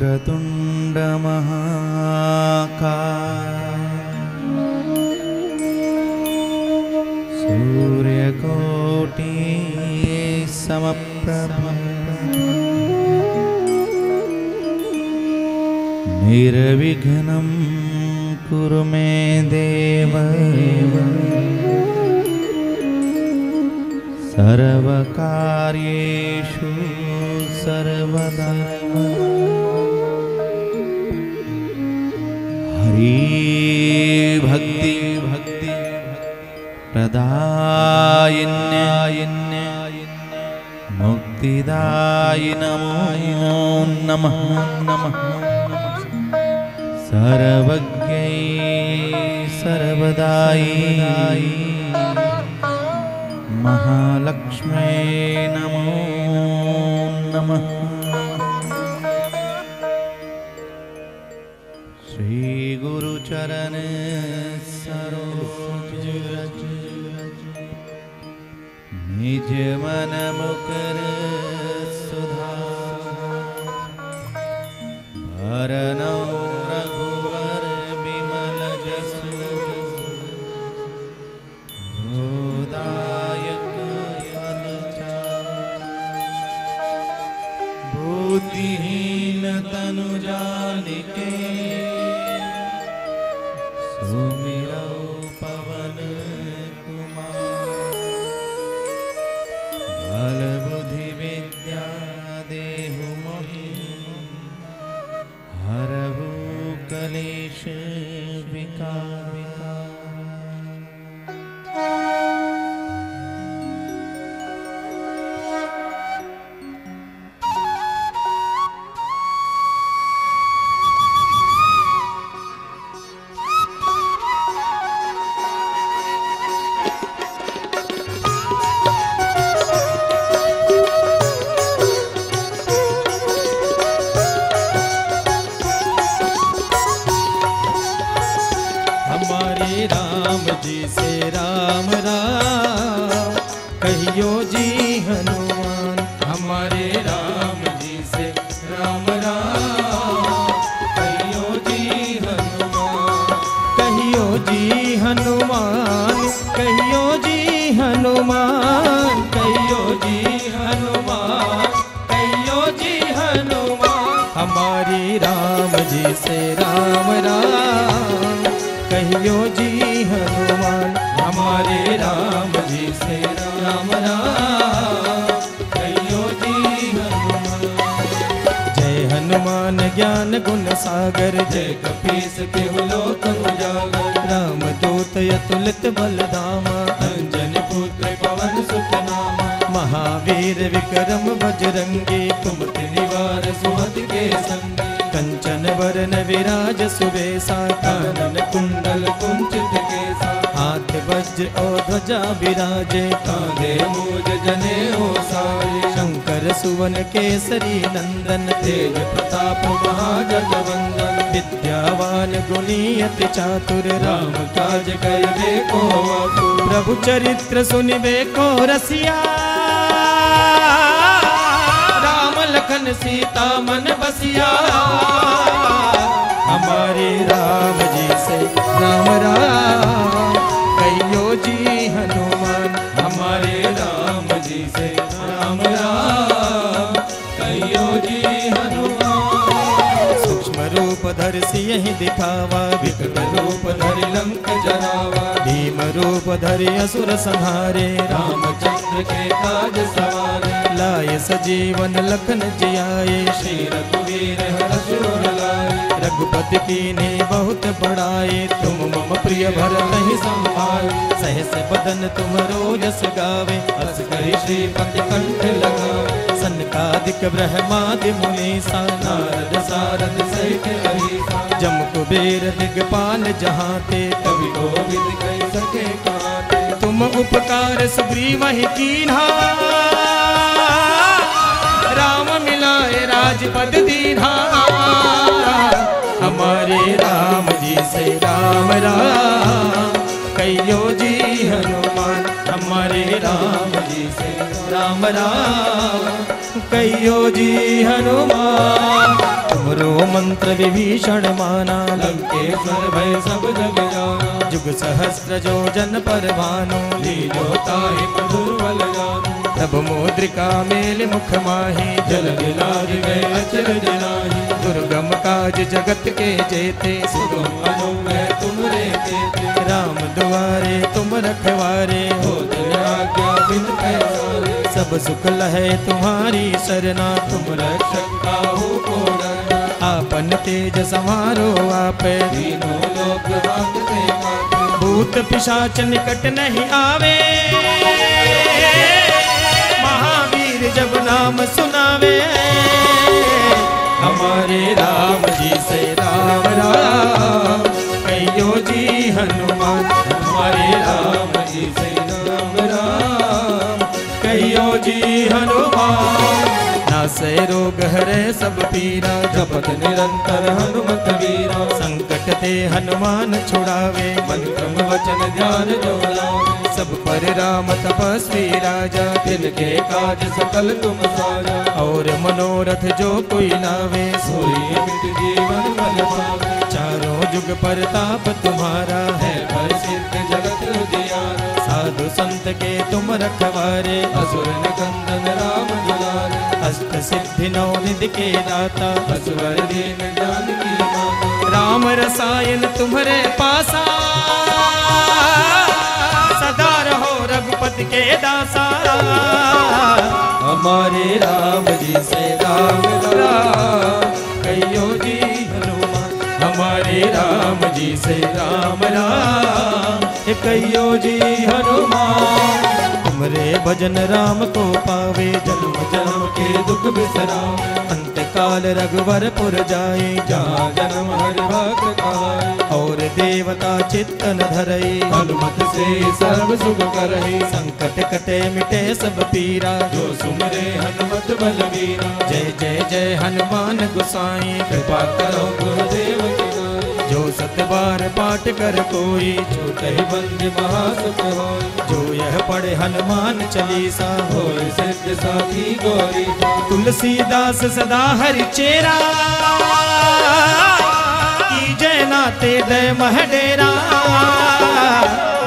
वक्रतुण्डमहाकाय सूर्यकोटि समप्रभ निर्विघ्नं कुरु मे देव सर्वकार्येषु सर्वदा हरि भक्ति प्रदायिन्यायिन्य मुक्तिदायि नमो नमः। सर्वज्ञै सर्वदायी। महालक्ष्मे नमो नमः सियहि दिखावा, विकट रूप धरि लंक जरावा भीम रूप धरि असुर संहारे, रामचंद्र के काज सवारे। लाय सजीवन लखन जियाए। श्री रघुवीर हरषुर लाए। रघुपति कीने बहुत बढ़ाए। तुम मम प्रिय भरत ही संभाल सहस बदन तुम रोजस गावे। अस करी श्रीपति कंठ लगावे सनकादिक ब्रह्मादि मुनीसा नारद सारद सहित जम कुबेर दिगपाल जहाँ ते कवि गोविंद कह सके कहाँ तुम उपकार सुग्रीव ही कीन्हा। राम मिलाए राजपद दीन्हा हमारे राम जी से राम राम। कहियो जी हनुमान, हमारे राम जी से राम राम। कहियो जी हनुमान तुम तुमरो मंत्र विभीषण माना। लंकेश्वर भय सब जग जाना। जुग सहस्त्र जो जन पर भानु लीलोता दुर्बल जानो तब मुद्रिका मेल मुख माही, जल विलाज गए अचरज नाही दुर्गम काज जगत के जेते, सुगम अनुग्रह तुमरे तेते राम दुआरे तुम रखवारे, हो आज्ञा बिन पैसारे। सब सुख लहे तुम्हारी सरना, तुम तुम रक्षक काहू को आपन तेज समारो आप लोक भूत पिशाच निकट नहीं आवे। जब नाम सुनावे। हमारे राम जी से राम राम। कहो जी हनुमान, हमारे राम जी से राम राम। कहो जी हनुमान। नासे रोग हरे, सब पीरा जपत निरंतर हनुमत वीरा। संकट ते हनुमान छुड़ावे। मन क्रम वचन ध्यान जो सब पर राम तपस्वी राजा। तिनके काज सकल तुम साजा। और मनोरथ जो कोई लावे। सोई मिट जीवन फल पावे। चारों जुग परताप तुम्हारा। है पर सिद्ध जगत साधु संत के तुम रखवारे। असुर निकंदन राम दुलारे। अष्ट सिद्धि नौ निधि के दाता। असुर दीन जानकी माता राम रसायन तुम्हारे पासा सदा रहो रघुपति के दासा हमारे राम जी से राम राम जी हनुमान हमारे राम जी से राम राम कहियो जी हनुमान, तुमरे भजन राम को पावे जन्म जन्म के दुख बिसरावे अंत काल रघुवरपुर जाए जहाँ जन्म हरि भक्त और देवता चित्तन धरई, हनुमत से सर्व सुख करहि संकट कटे मिटे सब पीरा, जो सुमरे हनुमत बलवीरा। जय जय जय हनुमान गुसाई, कृपा करो गुरुदेव जो सत बार पाठ कर कोई छूटहि बंद महासुख होय जो यह पढ़े हनुमान चालीसा हो, सिद्ध साथी गौरी, तुलसीदास सदा हरि चेरा की जय नाते दय महडेरा।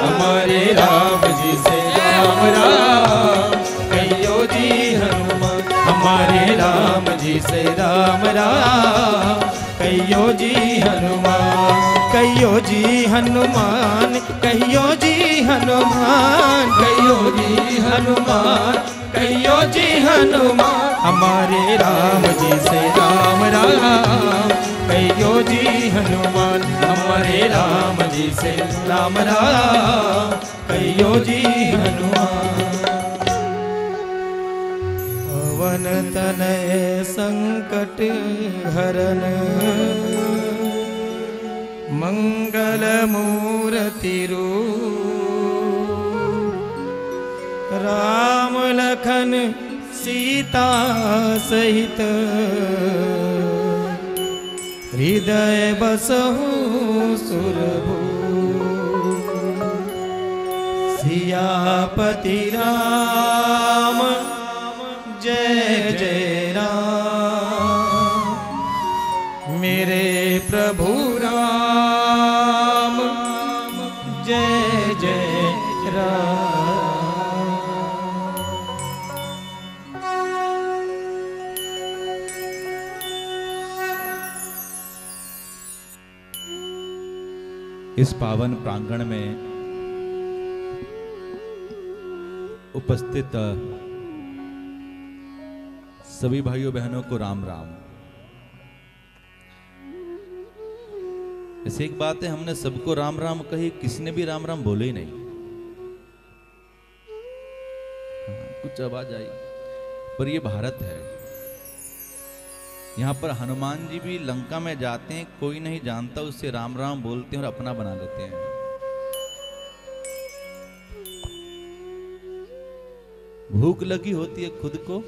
हमारे राम जी से राम राम, कहियो जी हनुमान, हमारे राम जी से राम राम। कहियो जी हनुमान, कहियो जी हनुमान, कहियो जी हनुमान, कहियो जी हनुमान, कहियो जी हनुमान। हमारे राम जी से राम राम, कहियो जी हनुमान, हमारे राम जी से राम राम, कहियो जी हनुमान। पवन तनय संकट हरन। मंगल मूर्ति राम लखन सीता सहित। हृदय बसहु सुरभू। सियापति राम जय जय राम। मेरे प्रभु राम। जय जय इस पावन प्रांगण में उपस्थित सभी भाइयों बहनों को राम राम। ऐसे एक बात है हमने सबको राम राम कही किसी ने भी राम राम बोले ही नहीं। हाँ, कुछ आवाज़ आई पर ये भारत है। यहाँ पर हनुमान जी भी लंका में जाते हैं कोई नहीं जानता उससे राम राम बोलते हैं और अपना बना लेते हैं। भूख लगी होती है खुद को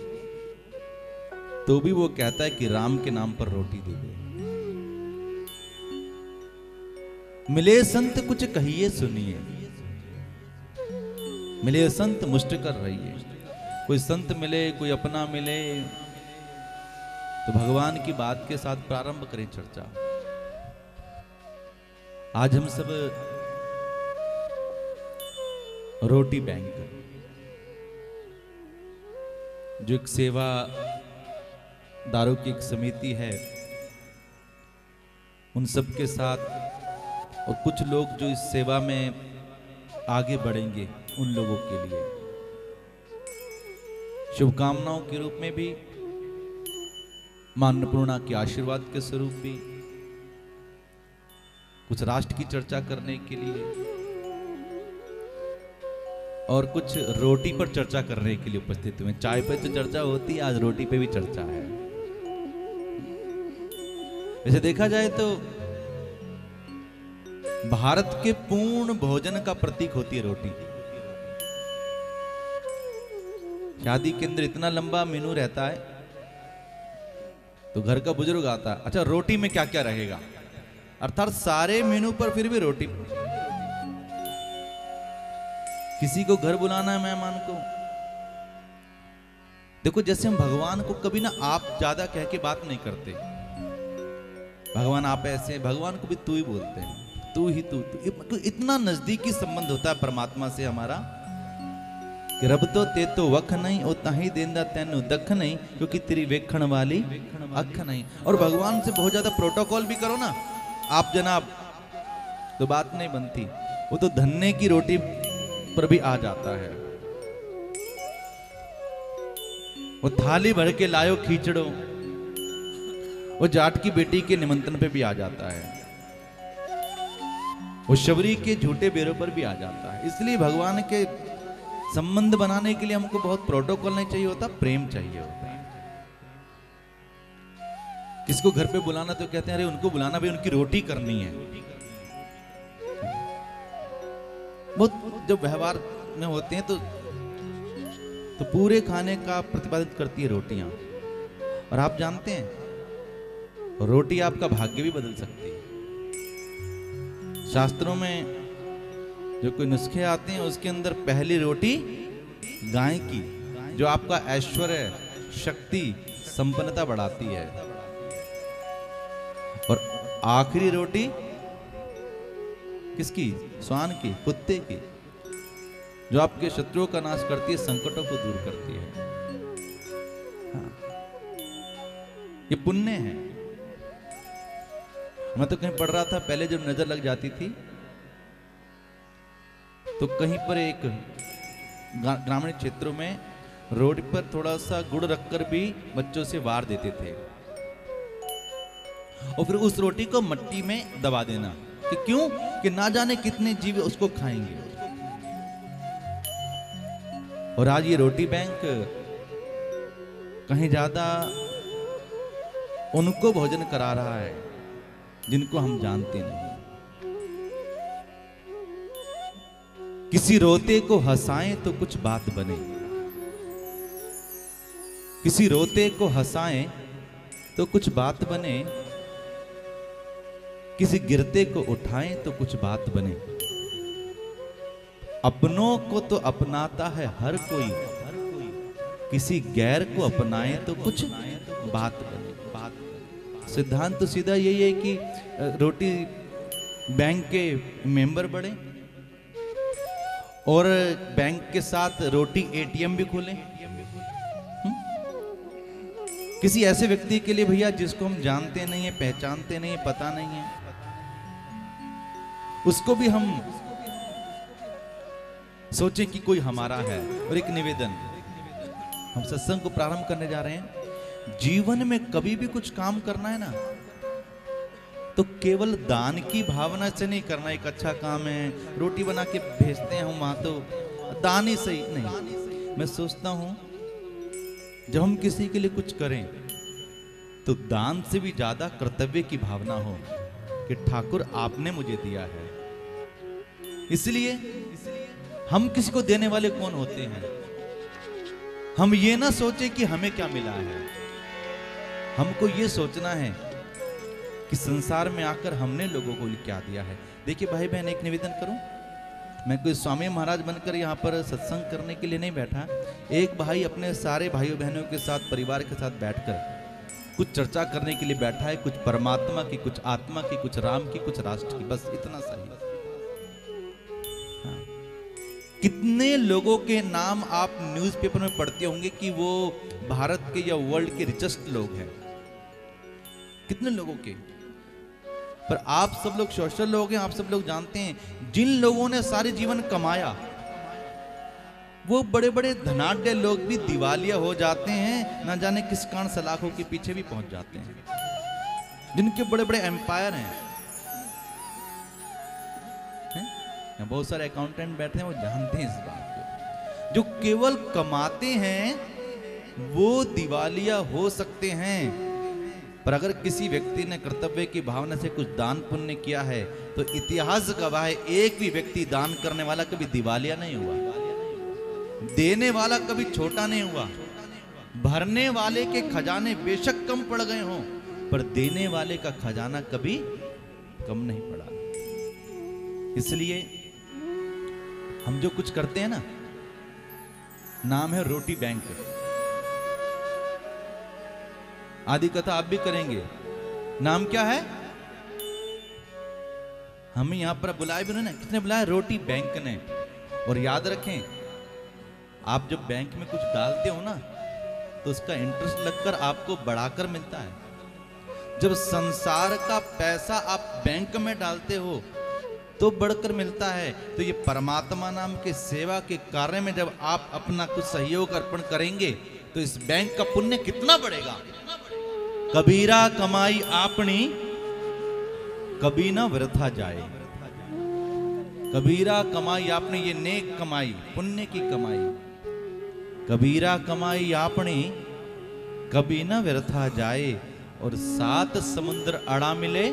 तो भी वो कहता है कि राम के नाम पर रोटी दे दे। मिले संत कुछ कहिए सुनिए। मिले संत मुष्ट कर रहिए। कोई संत मिले, कोई अपना मिले तो भगवान की बात के साथ प्रारंभ करें चर्चा। आज हम सब रोटी बैंक। जो एक सेवा दारों की एक समिति है। उन सब के साथ और कुछ लोग जो इस सेवा में आगे बढ़ेंगे उन लोगों के लिए। शुभकामनाओं के रूप में भी माँ अन्नपूर्णा के आशीर्वाद के स्वरूप भी, कुछ राष्ट्र की चर्चा करने के लिए और कुछ रोटी पर चर्चा करने के लिए उपस्थित हुए। चाय पे तो चर्चा होती है, आज रोटी पे भी चर्चा है। वैसे देखा जाए तो भारत के पूर्ण भोजन का प्रतीक होती है रोटी। शादी के अंदर इतना लंबा मेनू रहता है तो घर का बुज़ुर्ग आता है अच्छा रोटी में क्या क्या रहेगा? अर्थात सारे मेनू पर फिर भी रोटी। किसी को घर बुलाना है मेहमान को। देखो, जैसे हम भगवान को कभी ना आप ज़्यादा कह के बात नहीं करते। भगवान आप ऐसे भगवान को भी तू ही बोलते हैं। तू ही तू, तू। इत- इतना नजदीकी संबंध होता है परमात्मा से हमारा कि रब तो ते तो वख नहीं और ताही देंदा तेनु दख नहीं क्योंकि तेरी वेखण वाली अख नहीं। और भगवान से बहुत ज़्यादा प्रोटोकॉल भी करो ना। आप जनाब तो बात नहीं बनती। वो तो धन्ने की रोटी पर भी आ जाता है। वो थाली भर के लायो खींचड़ो। वो जाट की बेटी के निमंत्रण पे भी आ जाता है। वो शबरी के झूठे बेरों पर भी आ जाता है। इसलिए भगवान के संबंध बनाने के लिए हमको बहुत प्रोटोकॉल नहीं चाहिए होता, प्रेम चाहिए होता है। किसको घर पे बुलाना तो कहते हैं, अरे, उनको बुलाना भी, उनकी रोटी करनी है। बहुत जब व्यवहार में होते हैं तो तो पूरे खाने का प्रतिपादित करती है रोटियाँ। और आप जानते हैं रोटी आपका भाग्य भी बदल सकती है। शास्त्रों में जो कोई नुस्खे आते हैं, उसके अंदर पहली रोटी गाय की, जो आपका ऐश्वर्य, शक्ति, संपन्नता बढ़ाती है। और आखिरी रोटी किसकी? स्वान की, कुत्ते की, जो आपके शत्रुओं का नाश करती है, संकटों को दूर करती है। हाँ। ये पुण्य है। मैं तो कहीं पढ़ रहा था, पहले जब नज़र लग जाती थी तो कहीं पर एक ग्रामीण क्षेत्रों में रोड पर थोड़ा सा गुड़ रखकर भी बच्चों से वार देते थे। और फिर उस रोटी को मट्टी में दबा देना कि क्यों? कि ना जाने कितने जीव उसको खाएँगे। और आज ये रोटी बैंक कहीं ज़्यादा उनको भोजन करा रहा है। जिनको हम जानते नहीं। किसी रोते को हंसाएँ तो कुछ बात बने। किसी रोते को हंसाएँ तो कुछ बात बने। किसी गिरते को उठाएँ तो कुछ बात बने। अपनों को तो अपनाता है हर कोई। किसी गैर को अपनाए तो कुछ बात बने सिद्धांत तो सीधा यही है कि रोटी बैंक के मेंबर बढ़े और बैंक के साथ रोटी एटीएम भी खोलें। हम्म? किसी ऐसे व्यक्ति के लिए भैया जिसको हम जानते नहीं है, पहचानते नहीं है, पता नहीं है, उसको भी हम सोचें कि कोई हमारा है और एक निवेदन। हम सत्संग को प्रारंभ करने जा रहे हैं। जीवन में कभी भी कुछ काम करना है ना तो केवल दान की भावना से नहीं करना एक अच्छा काम है। रोटी बना के भेजते हैं हम वहाँ तो दान ही सही नहीं। मैं सोचता हूँ, जब हम किसी के लिए कुछ करें तो दान से भी ज़्यादा कर्तव्य की भावना हो कि ठाकुर आपने मुझे दिया है। इसलिए हम किसी को देने वाले कौन होते हैं? हम ये ना सोचे कि हमें क्या मिला है। हमको ये सोचना है कि संसार में आकर हमने लोगों को क्या दिया है। देखिए भाई बहन एक निवेदन करूँ? मैं कोई स्वामी महाराज बनकर यहाँ पर सत्संग करने के लिए नहीं बैठा। एक भाई अपने सारे भाइयों बहनों के साथ, परिवार के साथ बैठकर कुछ चर्चा करने के लिए बैठा है, कुछ परमात्मा की, कुछ आत्मा की, कुछ राम की, कुछ राष्ट्र की। बस इतना सही हाँ। कितने लोगों के नाम आप न्यूज़पेपर में पढ़ते होंगे कि वो भारत के या वर्ल्ड के रिचेस्ट लोग हैं। कितने लोगों के? पर आप सब लोग सोशल लोग हैं, आप सब लोग जानते हैं, जिन लोगों ने सारे जीवन कमाया, वो बड़े बड़े धनाढ़ लोग भी दिवालिया हो जाते हैं, ना जाने किस कारण सलाखों के पीछे भी पहुँच जाते हैं। जिनके बड़े बड़े एम्पायर हैं? हैं? बहुत सारे अकाउंटेंट बैठे हैं, वो जानते हैं इस बात को। जो केवल कमाते हैं, वो दिवालिया हो सकते हैं। पर अगर किसी व्यक्ति ने कर्तव्य की भावना से कुछ दान पुण्य किया है तो इतिहास गवाह है, एक भी व्यक्ति दान करने वाला कभी दिवालिया नहीं हुआ। देने वाला कभी छोटा नहीं हुआ। भरने वाले के खजाने बेशक कम पड़ गए हों, पर देने वाले का खजाना कभी कम नहीं पड़ा। इसलिए हम जो कुछ करते हैं ना, नाम है रोटी बैंक। आदि कथा आप भी करेंगे। नाम क्या है? हमें यहाँ पर बुलाए भी उन्होंने। किसने बुलाया रोटी बैंक ने। और याद रखें, आप जब बैंक में कुछ डालते हो ना तो उसका इंटरेस्ट लगकर आपको बढ़ाकर मिलता है। जब संसार का पैसा आप बैंक में डालते हो तो बढ़कर मिलता है। तो ये परमात्मा नाम के सेवा के कार्य में जब आप अपना कुछ सहयोग अर्पण करेंगे तो इस बैंक का पुण्य कितना बढ़ेगा? कबीरा कमाई आपनी, कभी ना वृथा जाए। कबीरा कमाई आपने, ये नेक कमाई, पुण्य की कमाई। कबीरा कमाई आपनी, कभी ना व्यर्था जाए और सात समुद्र अड़ा मिले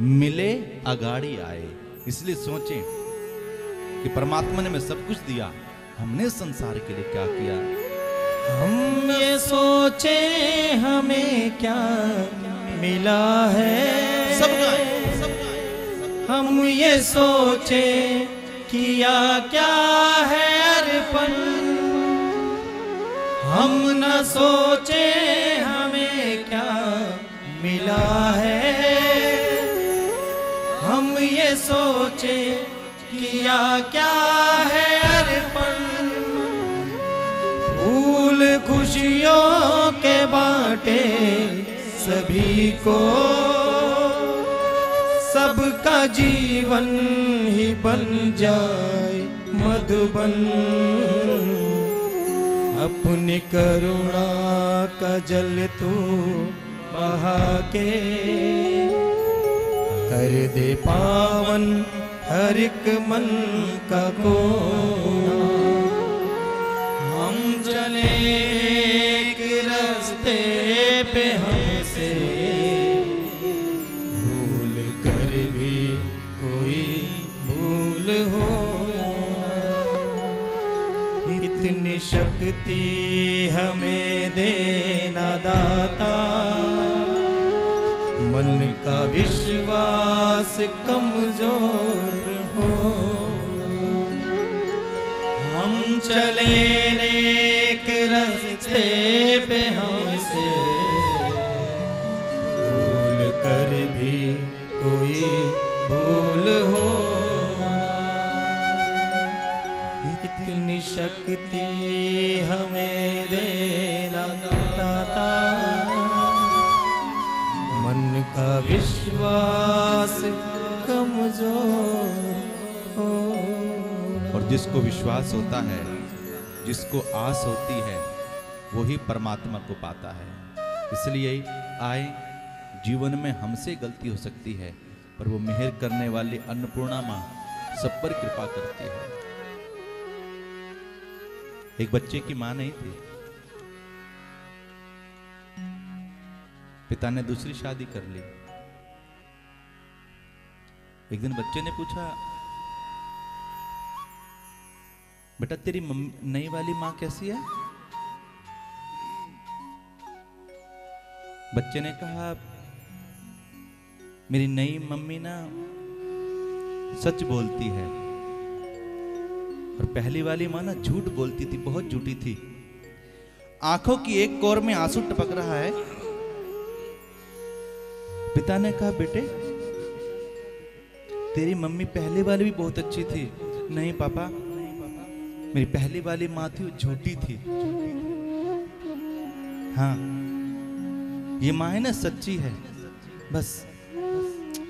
मिले अगाड़ी आए। इसलिए सोचें कि परमात्मा ने हमें सब कुछ दिया, हमने संसार के लिए क्या किया? हम ये सोचे हमें क्या मिला है? सब गाएँ, सब गाएँ। हम ये सोचे किया क्या है अर्पण? हम न सोचे हमें क्या मिला है? हम ये सोचे किया क्या है अर्पण? फूल खुशियों के बाटे सभी को। सबका जीवन ही बन जाए मधुबन अपनी करुणा का जल तू बहा के कर दे पावन हर एक मन का कोना। चले एक रास्ते पे हमसे। भूल कर भी कोई भूल हो इतनी शक्ति हमें देना दाता। मन का विश्वास कमज़ोर हो। हम चले नेक रास्ते पे हमसे भूल कर भी कोई भूल हो। इतनी शक्ति हमें देना दाता मन का विश्वास कमज़ोर और जिसको विश्वास होता है, जिसको आस होती है वही परमात्मा को पाता है। इसलिए आए, जीवन में हमसे गलती हो सकती है, पर वो मेहर करने वाली अन्नपूर्णा माँ सब पर कृपा करती है। एक बच्चे की माँ नहीं थी। पिता ने दूसरी शादी कर ली। एक दिन बच्चे ने पूछा, बेटा, तेरी नई वाली माँ कैसी है? बच्चे ने कहा, मेरी नई मम्मी ना सच बोलती है। और पहली वाली माँ ना झूठ बोलती थी, बहुत झूठी थी। आँखों की एक कोर में आँसू टपक रहा है। पिता ने कहा, बेटे, तेरी मम्मी पहली वाली भी बहुत अच्छी थी। नहीं पापा, मेरी पहली वाली माँ थी, वो झूठी थी। हाँ ये माँ है ना सच्ची है। बस।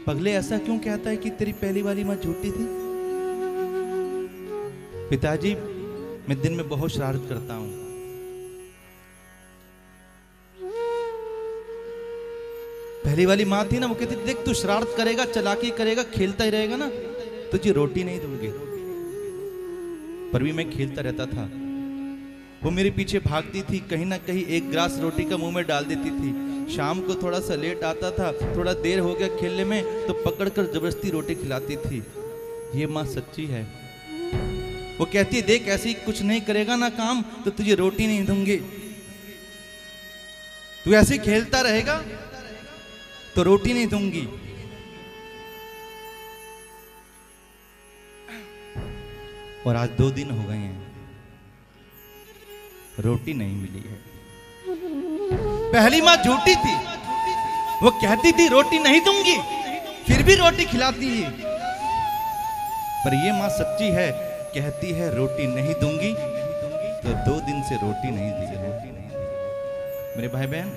पगले ऐसा क्यों कहता है कि तेरी पहली वाली माँ झूठी थी? पिताजी, मैं दिन में बहुत शरारत करता हूँ। पहली वाली माँ थी ना, वो कहती देख, तू शरारत करेगा, चलाकी करेगा, खेलता ही रहेगा ना। तुझे रोटी नहीं दूँगी। पर भी मैं खेलता रहता था। वो मेरे पीछे भागती थी, कहीं ना कहीं एक ग्रास रोटी का मुँह में डाल देती थी। शाम को थोड़ा सा लेट आता था, थोड़ा देर हो गया खेलने में तो पकड़कर ज़बरदस्ती रोटी खिलाती थी। ये माँ सच्ची है। वो कहती है, देख, ऐसी कुछ नहीं करेगा ना काम तो तुझे रोटी नहीं दूँगी। तू ऐसे खेलता रहेगा तो रोटी नहीं दूँगी। और आज दो दिन हो गए हैं, रोटी नहीं मिली है। पहली माँ झूठी थी। वो कहती थी, रोटी नहीं दूँगी, फिर भी रोटी खिलाती है। पर ये माँ सच्ची है, कहती है, रोटी नहीं दूँगी तो दो दिन से रोटी नहीं दी है। मेरे भाई बहन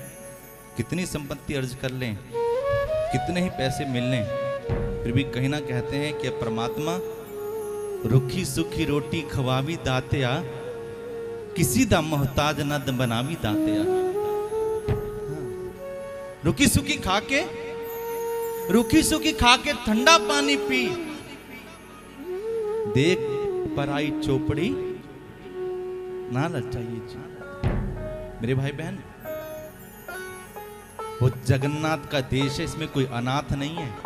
कितनी संपत्ति अर्ज़ कर लें, कितने ही पैसे मिल लें, फिर भी कहीं ना कहते हैं कि परमात्मा रुखी सुखी रोटी खवावी दातिया, किसी दा मोहताज नद बनावी दातिया। रुखी सुखी खा के रुखी सुखी खा के ठंडा पानी पी। देख, पराई चोपड़ी, ना लचाइए मेरे भाई बहन वो जगन्नाथ का देश है, इसमें कोई अनाथ नहीं है।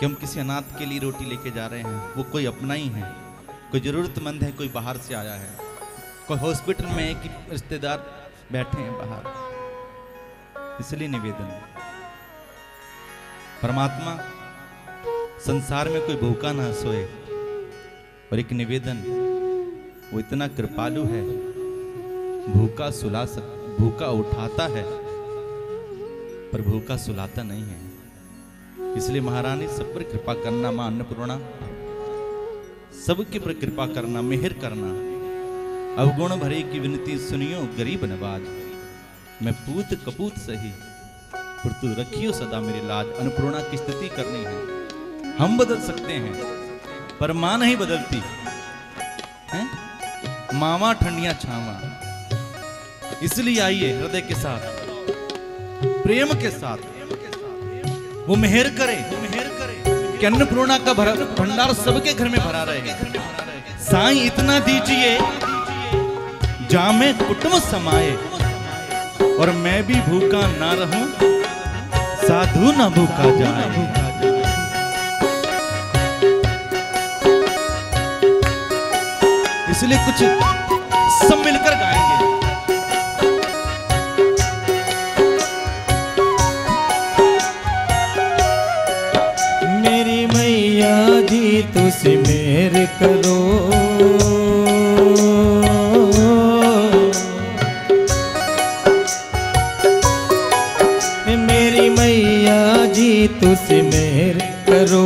कि हम किसी अनाथ के लिए रोटी लेके जा रहे हैं, वो कोई अपना ही है। कोई जरूरतमंद है, कोई बाहर से आया है। कोई हॉस्पिटल में है कि रिश्तेदार बैठे हैं बाहर। इसलिए निवेदन परमात्मा संसार में कोई भूखा ना सोए और एक निवेदन, वो इतना कृपालु है, भूखा सुला सक, भूखा उठाता है, पर भूखा सुलाता नहीं है। इसलिए महारानी, सब पर कृपा करना माँ अन्नपूर्णा सबके पर कृपा करना, मेहर करना, अवगुण भरे की विनती सुनियो, गरीब नवाज़। मैं पूत कपूत सही पर तू रखियो सदा मेरी लाज। अन्नपूर्णा की स्थिति करनी है। हम बदल सकते हैं, पर माँ नहीं बदलती। हैं? मावा ठंडिया छावा। इसलिए आइए हृदय के साथ, प्रेम के साथ। वो मेहर करे मेहर करे कि अन्नपूर्णा का भंडार सबके घर में भरा रहे। साईं, इतना दीजिए, जामे कुटुंब समाए और मैं भी भूखा ना रहूँ साधु ना भूखा जाए। इसलिए कुछ सब मिलकर गाएँगे। मेरी मैया जी तुझसे मेर करो। तुझसे मेर करो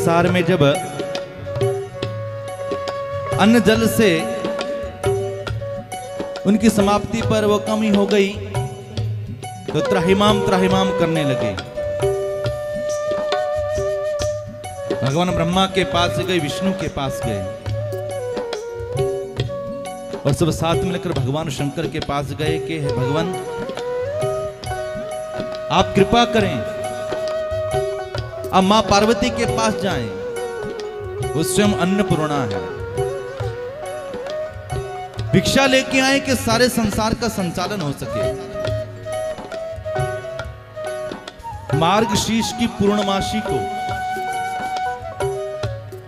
संसार में जब अन्न जल से उनकी समाप्ति पर वो कमी हो गई तो त्राहिमाम त्राहिमाम करने लगे। भगवान ब्रह्मा के पास गए, विष्णु के पास गए। और सब साथ मिलकर भगवान शंकर के पास गए कि भगवान, आप कृपा करें अब माँ पार्वती के पास जाएँ। वो स्वयं अन्नपूर्णा है। भिक्षा लेके आए कि सारे संसार का संचालन हो सके। मार्ग शीश की पूर्णमासी को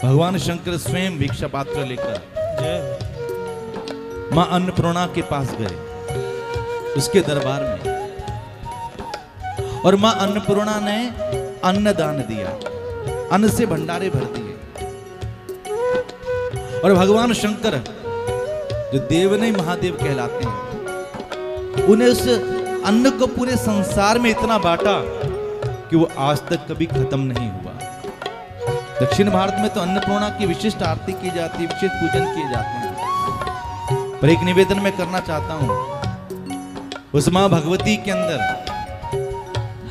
भगवान शंकर स्वयं भिक्षा पात्र लेकर माँ अन्नपूर्णा के पास गए उसके दरबार में। और माँ अन्नपूर्णा ने अन्न दान दिया। अन्न से भंडारे भर दिए। और भगवान शंकर, जो देवनय महादेव कहलाते हैं, उन्हें उस अन्न को पूरे संसार में इतना बांटा कि वो आज तक कभी खत्म नहीं हुआ। दक्षिण भारत में तो अन्नपूर्णा की विशिष्ट आरती की जाती है विशिष्ट पूजन किए जाते हैं। पर एक निवेदन मैं करना चाहता हूँ। उस माँ भगवती के अंदर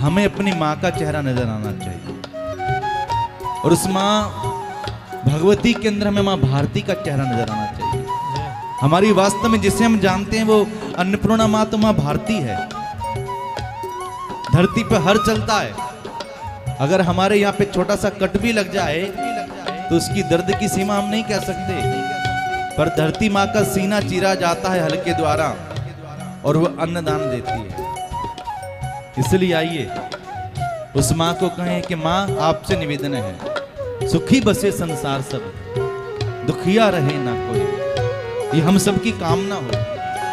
हमें अपनी माँ का चेहरा नज़र आना चाहिए। और उस माँ भगवती के अंदर हमें माँ भारती का चेहरा नज़र आना चाहिए। हमारी वास्तव में जिसे हम जानते हैं वो अन्नपूर्णा माँ तो माँ भारती है। धरती पर हर चलता है। अगर हमारे यहाँ पे छोटा सा कट भी लग जाए तो उसकी दर्द की सीमा हम नहीं कह सकते। पर धरती माँ का सीना चीरा जाता है हल्के द्वारा, और वह अन्नदान देती है। इसलिए आइए। उस माँ को कहें कि माँ, आपसे निवेदन है, सुखी बसे संसार सब। दुखिया रहे ना कोई। ये हम सबकी कामना हो,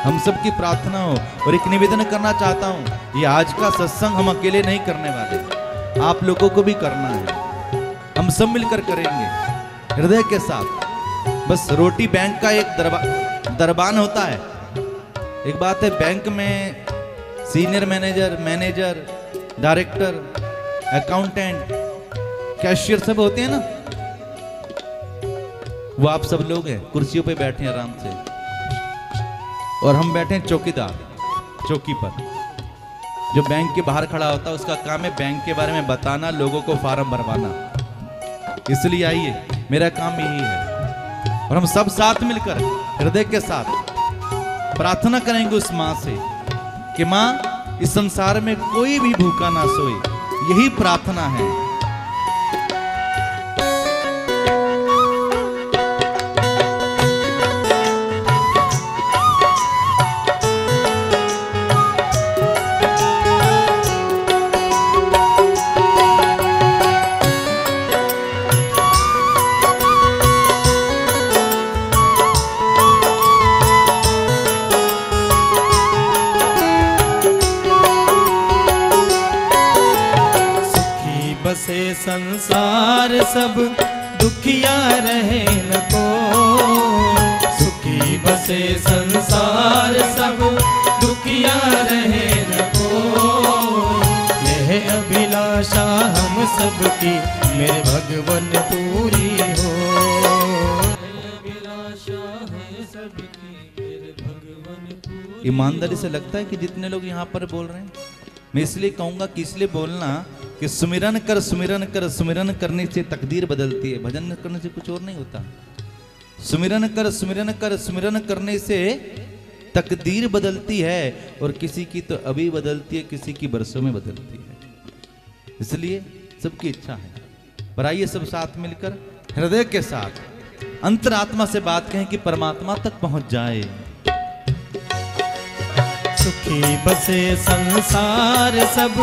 हम सबकी प्रार्थना हो, और एक निवेदन करना चाहता हूँ, ये आज का सत्संग हम अकेले नहीं करने वाले। आप लोगों को भी करना है। हम सब मिलकर करेंगे, हृदय के साथ। बस रोटी बैंक का एक दरबा, दरबान होता है। एक बात है, बैंक में senior manager manager director accountant cashier सब होते हैं ना? वो आप सब लोग हैं, कुर्सियों पे बैठे हैं आराम से। और हम बैठे हैं चौकीदार चौकी पर जो बैंक के बाहर खड़ा होता है, उसका काम है बैंक के बारे में बताना, लोगों को फार्म भरवाना। इसलिए आइए, मेरा काम यही है। और हम सब साथ मिलकर, हृदय के साथ प्रार्थना करेंगे उस माँ से। कि माँ इस संसार में कोई भी भूखा ना सोए। यही प्रार्थना है। ईमानदारी से लगता है कि जितने लोग यहाँ पर बोल रहे हैं। मैं इसलिए कहूँगा कि इसलिए बोलना कि सुमिरन कर सुमिरन कर, सुमिरन करने से तकदीर बदलती है। भजन करने से कुछ और नहीं होता। सुमिरन कर सुमिरन कर, सुमिरन करने से तकदीर बदलती है और किसी की तो अभी बदलती है, किसी की बरसों में बदलती है। इसलिए सबकी इच्छा है। पर आइए सब साथ मिलकर हृदय के साथ अंतरात्मा से बात कहें कि परमात्मा तक पहुँच जाए। सुखी बसे संसार सब,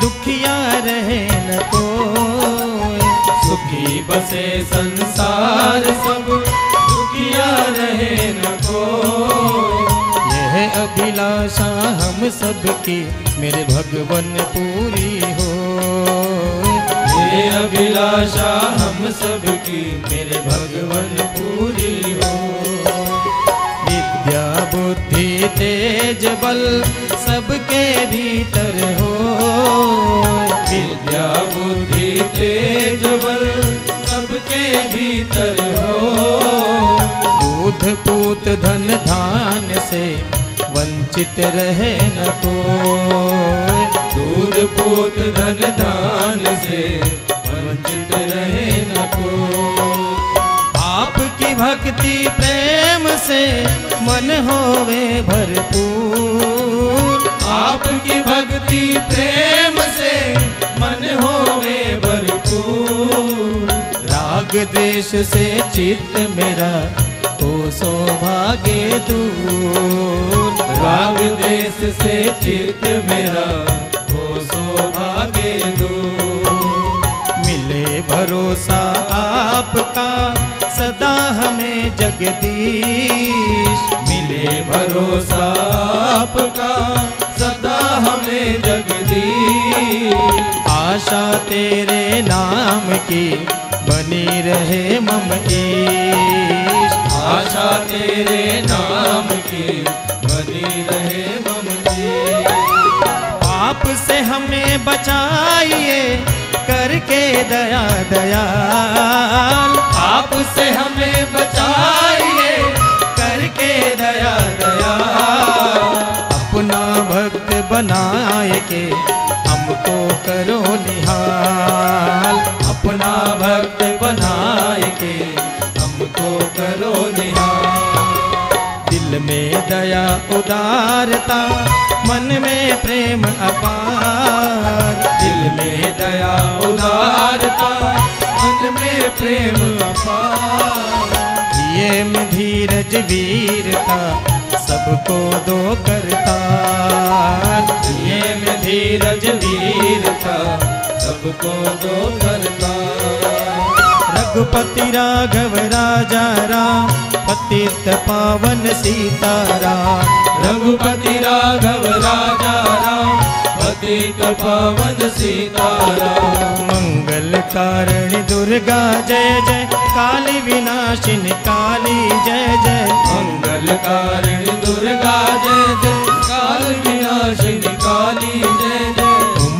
दुखिया रहे न कोई सुखी बसे संसार सब, दुखिया रहे न को यह अभिलाषा हम सबकी, मेरे भगवन पूरी हो। अभिलाषा हम सबकी, मेरे भगवन पूरी बुद्धि तेज बल सबके भीतर हो। विद्या बुद्धि तेज बल सबके भीतर हो। दूध पूत धन धान से वंचित रहे न कोई दूध पूत धन धान से वंचित रहे न को आपकी भक्ति प्रेम से मन होवे भरपूर। आपकी भक्ति प्रेम से मन होवे भरपूर। राग देश से चित्त मेरा तो सौभाग्य दूर। राग देश से चित्त मेरा हो सौभाग्य दो मिले भरोसा आपका सदा हमें जगदीश। मिले भरोसा आपका, सदा हमें जगदीश। आशा तेरे नाम की बनी रहे मम ईश। आशा तेरे नाम की बनी रहे मम पाप से हमें बचाइए करके दया दया। आप से हमें बचाइए, करके दया दया। अपना भक्त बनाए के हमको करो निहाल। अपना भक्त बनाए के दया, उदारता, मन में प्रेम अपार। दिल में दया, उदारता, मन में प्रेम अपार। ये धीरज वीरता, सबको दो करता। ये धीरज वीरता, सबको दो करता। रघुपति राघव राजा राम पतित पावन सीताराम रघुपति राघव राजा राम पतित पावन सीताराम मंगल कारण दुर्गा जय जय, काली विनाशिनी काली जय जय। मंगल कारण दुर्गा जय जय, काल विनाशिनी काली जय जय।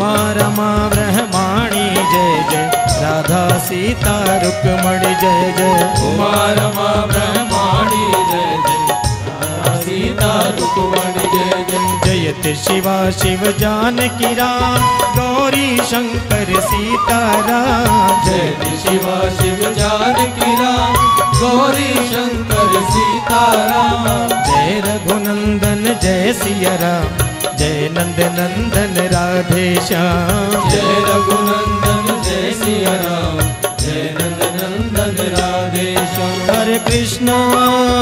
उमा रमा ब्रह्माणी, जय जय। राधा सीता, रुक्मणी, जय जय। उमा रमा ब्रह्माणी, जय जय। सीता, रुक्मणी, जय जय। जयत शिवा, शिव जानकी राम। गौरी शंकर सीताराम जय शिवा, शिव जानकी राम। गौरी शंकर सीताराम जय रघुनंदन, जय सिया राम। जय नंद नंदन राधे श्याम। जय रघुनंदन जय सिया राम जय नंद नंदन राधे श्याम। हरे कृष्णा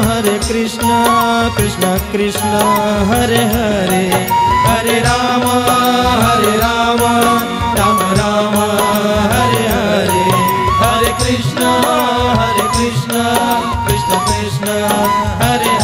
हरे कृष्णा कृष्णा कृष्णा हरे हरे। हरे राम हरे राम राम राम हरे हरे। हरे कृष्णा हरे कृष्णा कृष्ण कृष्ण हरे हरे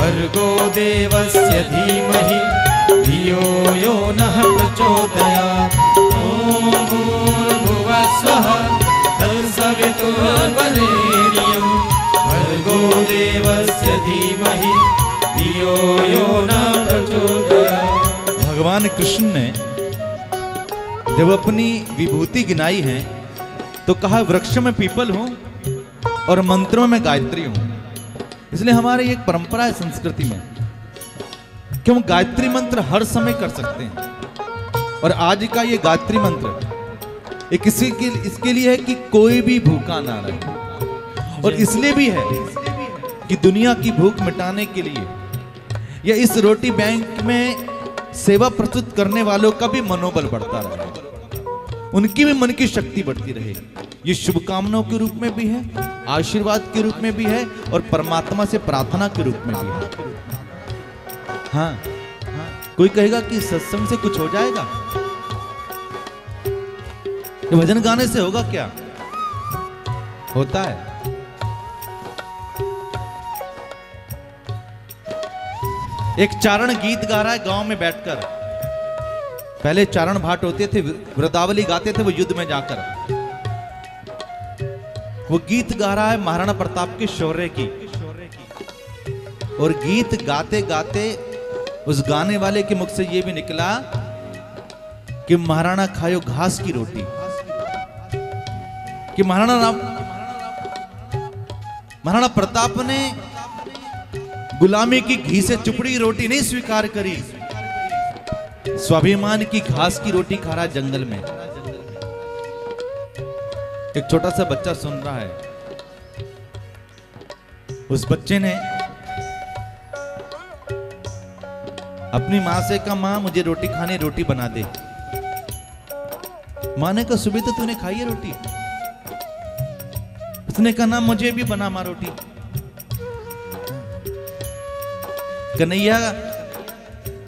भर्गो देवस्य धीमहि, धियो यो नः प्रचोदया। ॐ भूर्भुवः स्वः तत्सवितोर्वरेण्यं भर्गो देवस्य धीमहि, धियो यो नः प्रचोदया। भगवान कृष्ण ने जब अपनी विभूति गिनाई है तो कहा वृक्ष में पीपल हूँ और मंत्रों में गायत्री हूँ। इसलिए हमारी एक परंपरा है संस्कृति में कि हम गायत्री मंत्र हर समय कर सकते हैं। और आज का ये गायत्री मंत्र एक किसी के, इसके लिए है कि कोई भी भूखा ना रहे। और इसलिए भी है कि दुनिया की भूख मिटाने के लिए या इस रोटी बैंक में सेवा प्रस्तुत करने वालों का भी मनोबल बढ़ता रहे। उनकी भी मन की शक्ति बढ़ती रहे। ये शुभकामनाओं के रूप में भी है, आशीर्वाद के रूप में भी है और परमात्मा से प्रार्थना के रूप में भी है। हाँ कोई कहेगा कि सत्संग से कुछ हो जाएगा? ये भजन गाने से होगा क्या? होता है। एक चारण गीत गा रहा है गाँव में बैठकर। पहले चारण भाट होते थे, वृदावली गाते थे वो युद्ध में जाकर। वो गीत गा रहा है महाराणा प्रताप के शौर्य की। और गीत गाते गाते उस गाने वाले के मुख से ये भी निकला कि महाराणा खायो घास की रोटी। कि महाराणा राम महाराणा प्रताप ने गुलामी की घी से चुपड़ी रोटी नहीं स्वीकार करी। स्वाभिमान की घास की रोटी खा रहा जंगल में। एक छोटा सा बच्चा सुन रहा है। उस बच्चे ने अपनी माँ से कहा, माँ, मुझे रोटी खाने, रोटी बना दे। माँ ने कहा, सुबह तो तूने खाई है रोटी? उसने कहा, ना, मुझे भी बना, माँ, रोटी। कन्हैया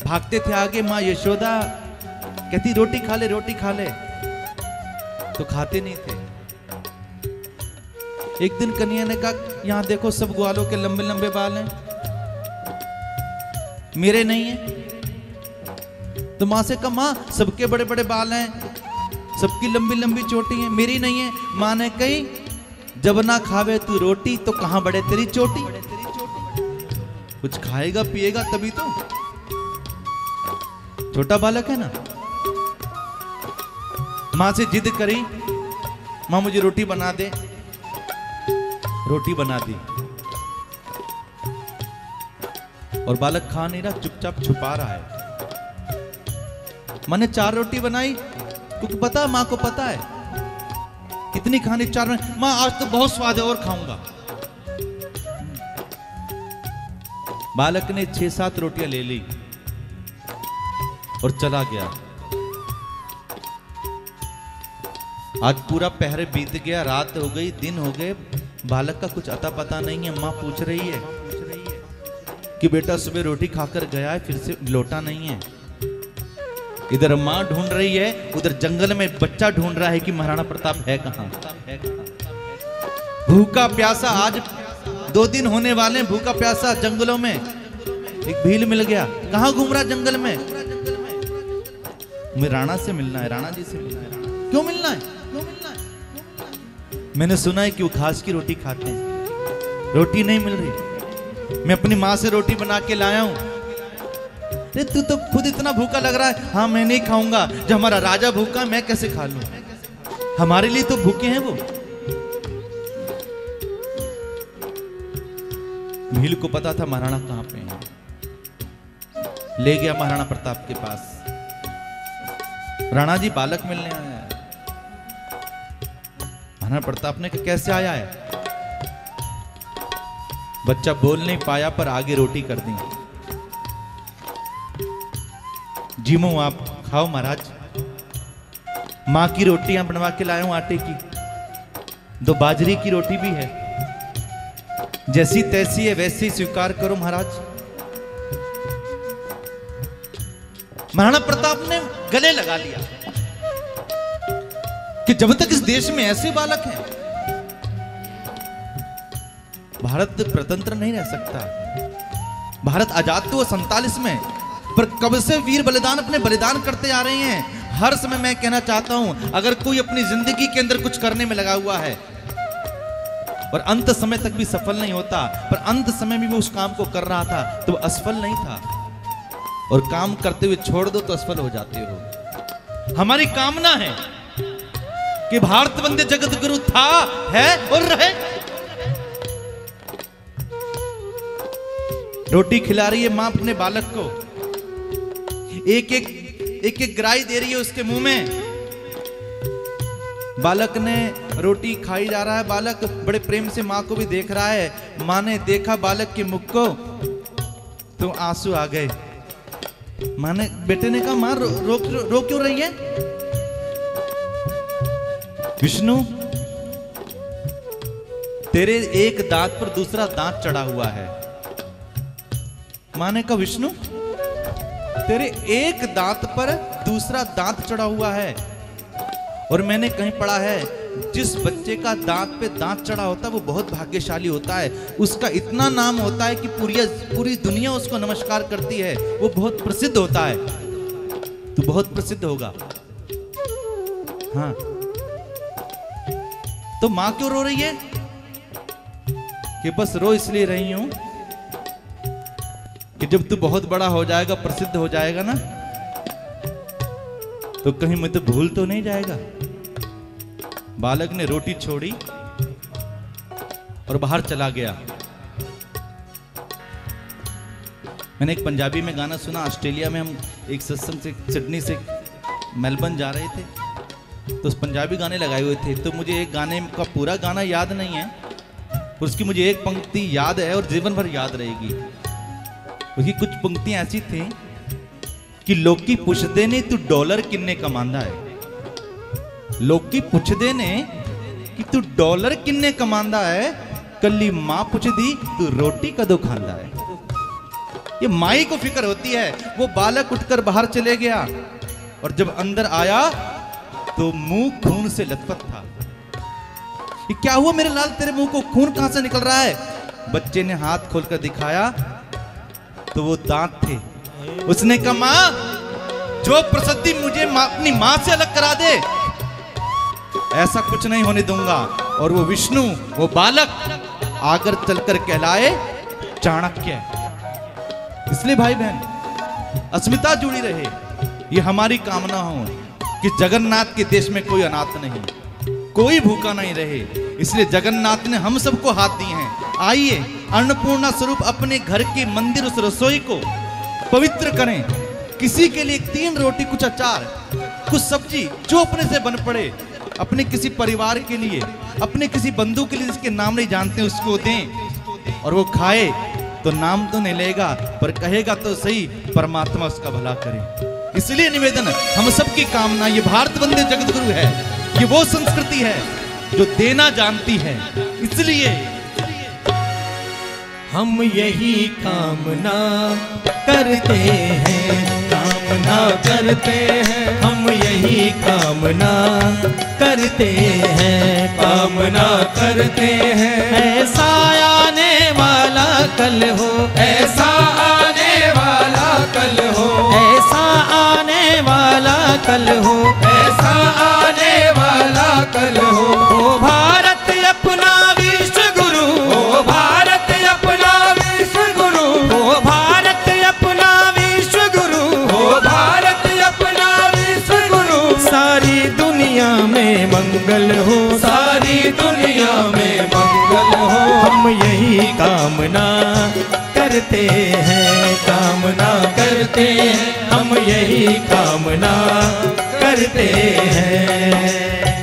भागते थे आगे, माँ, यशोदा कहती, रोटी खा ले, रोटी खा ले। तो खाते नहीं थे। एक दिन कन्हैया ने कहा, यहाँ देखो सब ग्वालों के लंबे लंबे बाल हैं। मेरे नहीं है। तो माँ से कहा, माँ, सबके बड़े बड़े बाल हैं। सबकी लंबी लंबी चोटी है। मेरी नहीं है। माँ ने कही, जब ना खावे तू रोटी तो कहाँ बड़े तेरी चोटी? कुछ खाएगा, पिएगा तभी तो। छोटा बालक है ना? माँ से जिद करी, माँ, मुझे रोटी बना दे। रोटी बना दी। और बालक खा नहीं रहा, चुपचाप छुपा रहा है। मैंने चार रोटी बनाई, क्योंकि पता माँ को पता है, कितनी खानी चार में माँ, आज तो बहुत स्वाद है, और खाऊँगा। बालक ने छह सात रोटियाँ ले ली और चला गया। आज पूरा पहरे बीत गया, रात हो गई, दिन हो गए बालक का कुछ अता पता नहीं है माँ पूछ रही है कि बेटा सुबह रोटी खाकर गया है, फिर से लौटा नहीं है। इधर माँ ढूंढ रही है, उधर जंगल में बच्चा ढूंढ रहा है कि महाराणा प्रताप है कहाँ। भूखा प्यासा आज दो दिन होने वाले भूखा प्यासा जंगलों में। एक भील मिल गया। कहाँ घूम रहा जंगल में? मुझे राणा से मिलना है, राणा जी से मिलना है। क्यों मिलना है? मैंने सुना है कि वो घास की रोटी खाते हैं। रोटी नहीं मिल रही। मैं अपनी माँ से रोटी बना के लाया हूँ। अरे, तू तो खुद इतना भूखा लग रहा है। हाँ मैं नहीं खाऊँगा। जब हमारा राजा भूखा, मैं कैसे खा लू? हमारे लिए तो भूखे हैं वो। भील को पता था महाराणा कहाँ पे है। ले गया महाराणा प्रताप के पास। राणा जी, बालक मिलने आया है। महाराणा प्रताप ने कहा कैसे आया है? बच्चा बोल नहीं पाया, पर आगे रोटी कर दी। जीमो, आप खाओ महाराज। माँ की रोटियाँ बनवा के लाया हूँ आटे की। दो बाजरी की रोटी भी है। जैसी तैसी है, वैसी स्वीकार करो महाराज। महाराणा प्रताप ने गले लगा लिया। कि जब तक इस देश में ऐसे बालक हैं, भारत स्वतंत्र नहीं रह सकता। भारत आज़ाद तो सैतालीस में, पर कब से वीर बलिदान अपने बलिदान करते आ रहे हैं? हर समय मैं कहना चाहता हूँ, अगर कोई अपनी ज़िंदगी के अंदर कुछ करने में लगा हुआ है, और अंत समय तक भी सफल नहीं होता, पर अंत समय में भी उस काम को कर रहा था तो असफल नहीं था। और काम करते हुए छोड़ दो तो असफल हो जाते हो। हमारी कामना है कि भारत वंदे जगत गुरु था है और रहे। रोटी खिला रही है माँ अपने बालक को। एक एक एक एक ग्राई दे रही है उसके मुँह में। बालक ने रोटी खाई जा रहा है। बालक बड़े प्रेम से माँ को भी देख रहा है। माँ ने देखा बालक के मुख को तो आँसू आ गए। माँ ने बेटे ने कहा माँ रो, रो, रो, रो क्यों रही है? विष्णु, तेरे एक दांत पर दूसरा दांत चढ़ा हुआ है। माँ ने कहा विष्णु, तेरे एक दांत पर दूसरा दांत चढ़ा हुआ है। और मैंने कहीं पढ़ा है, जिस बच्चे का दांत पे दांत चढ़ा होता है, वो बहुत भाग्यशाली होता है। उसका इतना नाम होता है कि पूरी पूरी दुनिया उसको नमस्कार करती है। वो बहुत प्रसिद्ध होता है। तू बहुत प्रसिद्ध होगा। हाँ। तो माँ क्यों रो रही है? कि बस रो इसलिए रही हूँ कि जब तू बहुत बड़ा हो जाएगा, प्रसिद्ध हो जाएगा ना तो कहीं मैं तो भूल तो नहीं जाएगा। बालक ने रोटी छोड़ी और बाहर चला गया। मैंने एक पंजाबी में गाना सुना, ऑस्ट्रेलिया में हम एक सत्संग से, सिडनी से मेलबर्न जा रहे थे। तो उस पंजाबी गाने लगाए हुए थे तो मुझे एक गाने का पूरा गाना याद नहीं है पर उसकी मुझे एक पंक्ति याद है और जीवन भर याद रहेगी उसकी कुछ पंक्तियां ऐसी थी ਕਿ ਲੋਕੀ ਪੁੱਛਦੇ ਨੇ ਤੂੰ ਡਾਲਰ ਕਿੰਨੇ ਕਮਾਉਂਦਾ ਹੈ ਲੋਕੀ ਪੁੱਛਦੇ ਨੇ ਕਿ ਤੂੰ ਡਾਲਰ ਕਿੰਨੇ ਕਮਾਉਂਦਾ ਹੈ ਕੱਲੀ ਮਾਂ ਪੁੱਛਦੀ ਤੂੰ ਰੋਟੀ ਕਦੋਂ ਖਾਂਦਾ ਹੈ ये माई को फिक्र होती है वो बालक उठकर बाहर चले गया और जब अंदर आया तो मुँह खून से लथपथ था। ये क्या हुआ मेरे लाल तेरे मुँह को खून कहाँ से निकल रहा है? बच्चे ने हाथ खोलकर दिखाया तो वो दांत थे। उसने कहा माँ जो प्रसिद्धि मुझे माँ, अपनी माँ से अलग करा दे ऐसा कुछ नहीं होने दूँगा। और वो विष्णु वो बालक आकर चलकर कहलाए चाणक्य। इसलिए भाई बहन अस्मिता जुड़ी रहे। ये हमारी कामना हो। कि जगन्नाथ के देश में कोई अनाथ नहीं। कोई भूखा नहीं रहे। इसलिए जगन्नाथ ने हम सबको हाथ दिए हैं। आइए, अन्नपूर्णा स्वरूप अपने घर के मंदिर उस रसोई को पवित्र करें। किसी के लिए तीन रोटी, कुछ अचार, कुछ सब्ज़ी, जो अपने से बन पड़े, अपने किसी परिवार के लिए, अपने किसी बंधु के लिए जिसके नाम नहीं जानते, उसको दें। और वो खाए तो नाम तो नहीं लेगा, पर कहेगा तो सही, परमात्मा उसका भला करे। इसलिए निवेदन हम सबकी कामना, ये भारत वंदे जगत गुरु है, ये वो संस्कृति है जो देना जानती है। इसलिए हम यही कामना करते हैं, कामना करते हैं। हम यही कामना करते हैं, कामना करते हैं। ऐसा आने वाला कल हो, ऐसा आने वाला कल हो, ऐसा कल हो। ऐसा आने वाला कल हो। ओ भारत अपना विश्व गुरु ओ भारत अपना विश्व गुरु ओ भारत अपना विश्व गुरु ओ भारत अपना विश्व गुरु सारी दुनिया में मंगल हो। सारी दुनिया में मंगल हो। हम यही कामना करते हैं कामना करते हैं हम यही कामना करते हैं।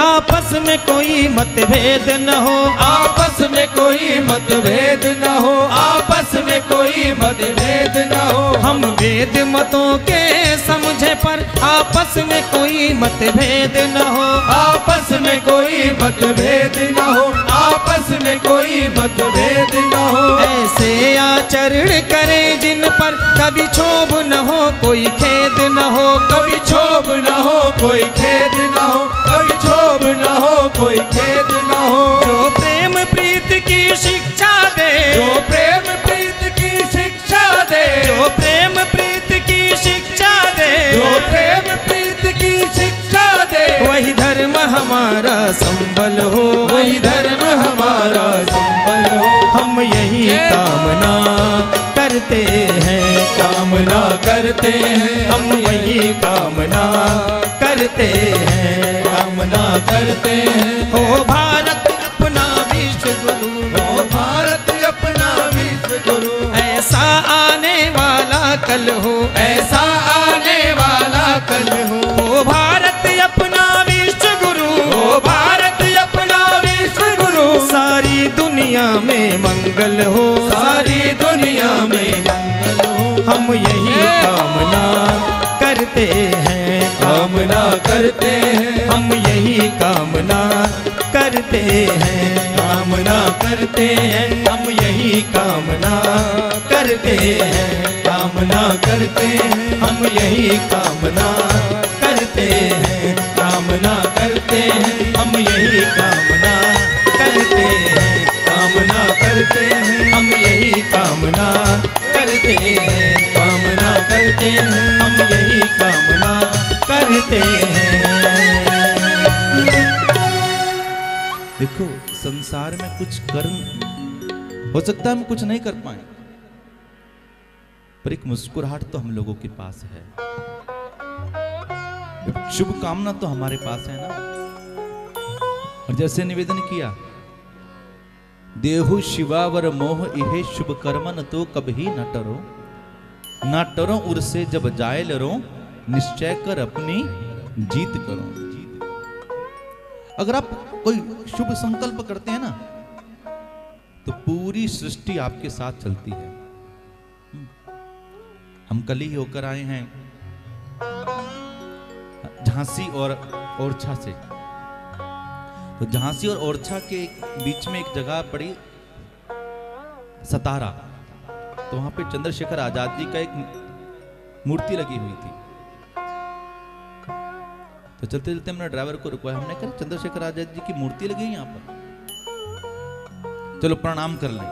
आपस में कोई मतभेद न हो। आपस में कोई मतभेद न हो। आपस में कोई मतभेद न हो। हम वेद मतों के समझे पर आपस में कोई मतभेद न हो। आपस में कोई मतभेद न हो। आपस में कोई मतभेद न हो। ऐसे आचरण करे जिन पर कभी क्षोभ न हो कोई खेद न हो कभी क्षोभ न हो कोई खेद न हो कभी क्षोभ न हो कोई खेद न हो। जो प्रेम प्रीत की शिक्षा दे जो प्रेम प्रीत की शिक्षा दे। जो प्रेम प्रीत की शिक्षा दे जो प्रेम प्रीत की शिक्षा दे। वही धर्म हमारा संबल हो। करते हैं, हम यही कामना करते हैं। कामना करते हैं। हो भारत अपना विश्व गुरु ओ भारत अपना विश्व गुरु ऐसा आने वाला कल हो, ऐसा आने वाला कल हो। हो भारत अपना विश्व गुरु ओ भारत अपना विश्व गुरु सारी दुनिया में मंगल हो, सारी दुनिया में मंगल हो। हम यही करते हैं कामना करते हैं हम यही कामना करते हैं कामना करते हैं हम यही कामना करते हैं कामना करते हैं हम यही कामना करते हैं कामना करते हैं हम यही कामना करते हैं कामना करते हैं हम यही कामना करते हैं कामना करते हैं करते हैं। देखो, संसार में कुछ कर्म हो सकता है हम कुछ नहीं कर पाए, पर एक मुस्कुराहट तो हम लोगों के पास है। शुभ कामना तो हमारे पास है ना? और जैसे निवेदन किया, देहु शिवावर मोह इहे शुभ कर्मन तो कभी न टरो, ना टरो उर से जब जाए लरो निश्चय कर अपनी जीत करो। अगर आप कोई शुभ संकल्प करते हैं ना तो पूरी सृष्टि आपके साथ चलती है। हम कल ही होकर आए हैं, झांसी और ओरछा से। तो झांसी और ओरछा के बीच में एक जगह पड़ी, सतारा। तो वहाँ पे चंद्रशेखर आज़ाद जी का एक मूर्ति लगी हुई थी। तो चलते चलते हमने ड्राइवर को रुकवाया। हमने कहा, चंद्रशेखर आज़ाद जी की मूर्ति लगी है यहाँ पर। चलो, प्रणाम कर लें।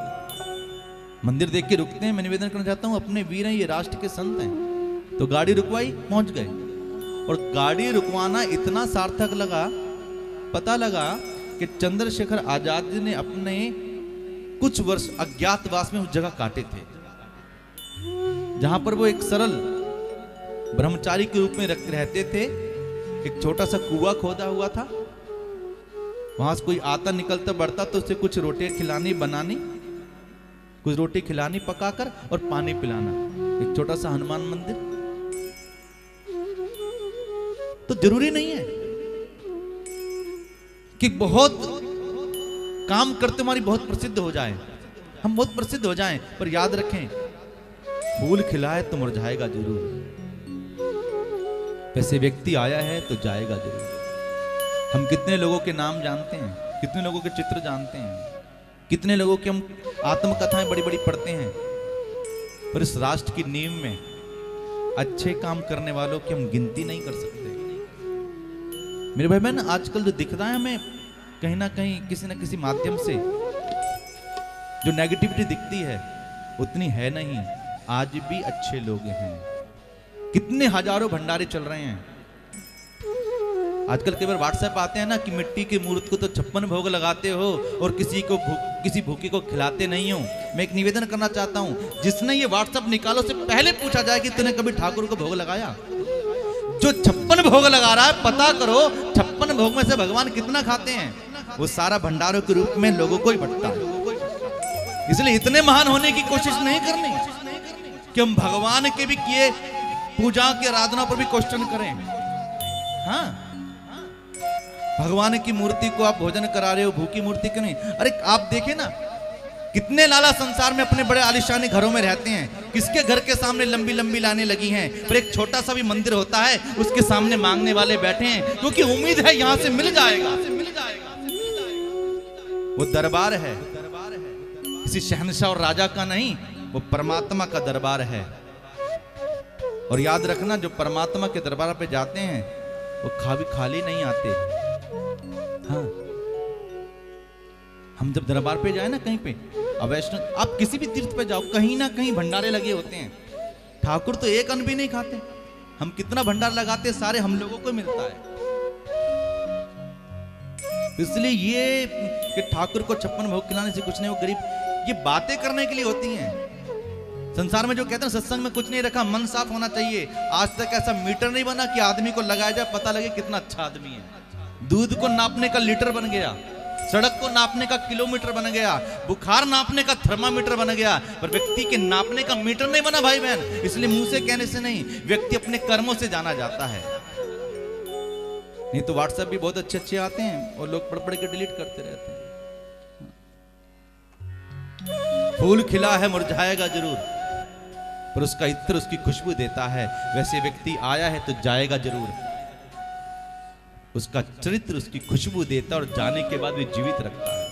मंदिर देख के रुकते हैं। मैं निवेदन करना चाहता हूँ, अपने वीर हैं, ये राष्ट्र के संत हैं। तो गाड़ी रुकवाई, पहुँच गए। और गाड़ी रुकवाना इतना सार्थक लगा, पता लगा कि चंद्रशेखर आज़ाद जी ने अपने कुछ वर्ष अज्ञातवास में उस जगह काटे थे, जहाँ पर वो एक सरल ब्रह्मचारी के रूप में रहते थे। एक छोटा सा कुआ खोदा हुआ था। वहाँ से कोई आता निकलता बढ़ता तो उसे कुछ रोटियाँ खिलानी, बनानी, कुछ रोटी खिलानी, पकाकर और पानी पिलाना। एक छोटा सा हनुमान मंदिर। तो ज़रूरी नहीं है कि बहुत काम करते हमारी बहुत प्रसिद्ध हो जाए। हम बहुत प्रसिद्ध हो जाएँ, पर याद रखें, फूल खिलाए तो मुरझाएगा ज़रूर। वैसे व्यक्ति आया है तो जाएगा ज़रूर। हम कितने लोगों के नाम जानते हैं, कितने लोगों के चित्र जानते हैं, कितने लोगों की हम आत्मकथाएँ बड़ी बड़ी पढ़ते हैं, पर इस राष्ट्र की नींव में अच्छे काम करने वालों की हम गिनती नहीं कर सकते। मेरे भाई बहन, आजकल जो दिख रहा है हमें, कहीं ना कहीं किसी ना किसी माध्यम से जो नेगेटिविटी दिखती है, उतनी है नहीं। आज भी अच्छे लोग हैं। कितने हज़ारों भंडारे चल रहे हैं। आजकल कई बार व्हाट्सएप आते हैं ना कि मिट्टी की मूर्त को तो छप्पन भोग लगाते हो और किसी को भू, किसी भूखे को खिलाते नहीं हो। मैं एक निवेदन करना चाहता हूँ जिसने ये व्हाट्सएप निकालो से पहले पूछा जाए कि तूने कभी ठाकुर को भोग लगाया? जो छप्पन भोग लगा रहा है पता करो छप्पन भोग में से भगवान कितना खाते हैं? वो सारा भंडारों के रूप में लोगों को ही बटता है। इसलिए इतने महान होने की कोशिश नहीं करनी कि हम भगवान के भी किए पूजा के आराधना पर भी क्वेश्चन करें। हाँ? भगवान की मूर्ति को आप भोजन करा रहे हो, भूखी मूर्ति क्यों नहीं? अरे, आप देखें ना, कितने लाला संसार में अपने बड़े आलिशानी घरों में रहते हैं। किसके घर के सामने लंबी लंबी लाने लगी हैं? पर एक छोटा सा भी मंदिर होता है, उसके सामने मांगने वाले बैठे हैं, क्योंकि उम्मीद है यहाँ से मिल जाएगा। वो दरबार है। किसी शहनशाह और राजा का नहीं, वो परमात्मा का दरबार है। और याद रखना, जो परमात्मा के दरबार पे जाते हैं, वो खाली खाली नहीं आते। हाँ। हम जब दरबार पे जाए ना कहीं पे, अब वैष्णो आप किसी भी तीर्थ पे जाओ, कहीं ना कहीं भंडारे लगे होते हैं। ठाकुर तो एक अन्न भी नहीं खाते। हम कितना भंडार लगाते सारे हम लोगों को मिलता है। इसलिए ये कि ठाकुर को छप्पन भोग खिलाने से कुछ नहीं, वो गरीब, ये बातें करने के लिए होती हैं। संसार में जो कहते हैं सत्संग में कुछ नहीं रखा, मन साफ़ होना चाहिए। आज तक ऐसा मीटर नहीं बना कि आदमी को लगाया जाए, पता लगे कितना अच्छा आदमी है। दूध को नापने का लीटर बन गया, सड़क को नापने का किलोमीटर बन गया, बुखार नापने का थर्मामीटर बन गया, पर व्यक्ति के नापने का मीटर नहीं बना भाई बहन। इसलिए मुँह से कहने से नहीं, व्यक्ति अपने कर्मों से जाना जाता है। नहीं तो व्हाट्सएप भी बहुत अच्छे अच्छे आते हैं और लोग पढ़ पढ़ के डिलीट करते रहते हैं। फूल खिला है, मुरझाएगा ज़रूर। पर उसका इत्र उसकी खुशबू देता है। वैसे व्यक्ति आया है तो जाएगा ज़रूर। उसका चरित्र उसकी खुशबू देता और जाने के बाद भी जीवित रखता है।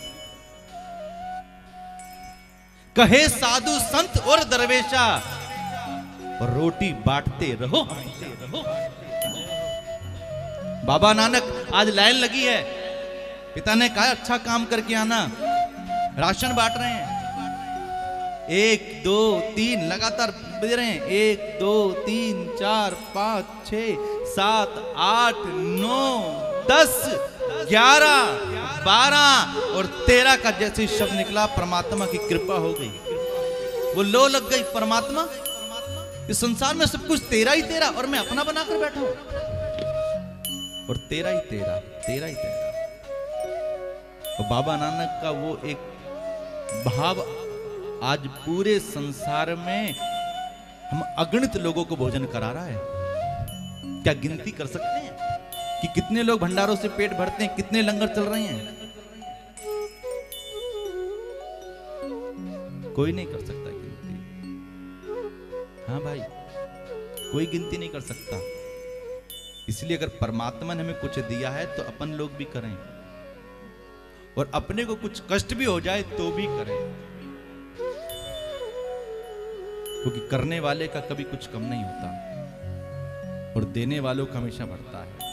कहे साधु संत और दरवेशा और रोटी बांटते रहो। बाबा नानक, आज लाइन लगी है। पिता ने कहा अच्छा काम करके आना। राशन बांट रहे हैं। एक, दो, तीन, लगातार दे रहे हैं। एक, दो, तीन, चार, पाँच छ सात, आठ, नौ, दस, ग्यारह, बारह और तेरह का जैसे शब्द निकला, परमात्मा की कृपा हो गई। वो लो लग गई परमात्मा। इस संसार में सब कुछ तेरा ही तेरा और मैं अपना बनाकर बैठा हूँ। और तेरा ही तेरा तेरा ही तेरा। और बाबा नानक का वो एक भाव आज पूरे संसार में हम अगणित लोगों को भोजन करा रहा है। क्या गिनती कर सकते हैं कि कितने लोग भंडारों से पेट भरते हैं, कितने लंगर चल रहे हैं? कोई नहीं कर सकता गिनती। हाँ भाई, कोई गिनती नहीं कर सकता। इसलिए अगर परमात्मा ने हमें कुछ दिया है तो अपन लोग भी करें। और अपने को कुछ कष्ट भी हो जाए तो भी करें। क्योंकि करने वाले का कभी कुछ कम नहीं होता। और देने वालों का हमेशा बढ़ता है।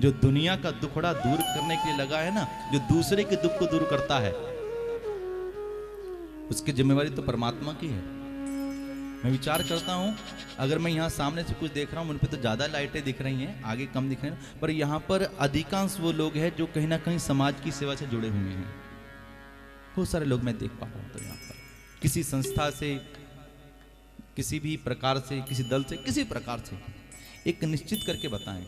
जो दुनिया का दुखड़ा दूर करने के लिए लगा है ना, जो दूसरे के दुख को दूर करता है, उसकी जिम्मेवारी तो परमात्मा की है। मैं विचार करता हूँ, अगर मैं यहाँ सामने से कुछ देख रहा हूँ, उन पर तो ज़्यादा लाइटें दिख रही हैं, आगे कम दिख रहे हैं, पर यहाँ पर अधिकांश वो लोग हैं जो कहीं ना कहीं समाज की सेवा से जुड़े हुए हैं। बहुत सारे लोग मैं देख पा रहा हूँ तो यहाँ पर। किसी संस्था से किसी भी प्रकार से, किसी दल से, किसी प्रकार से एक निश्चित करके बताएँ।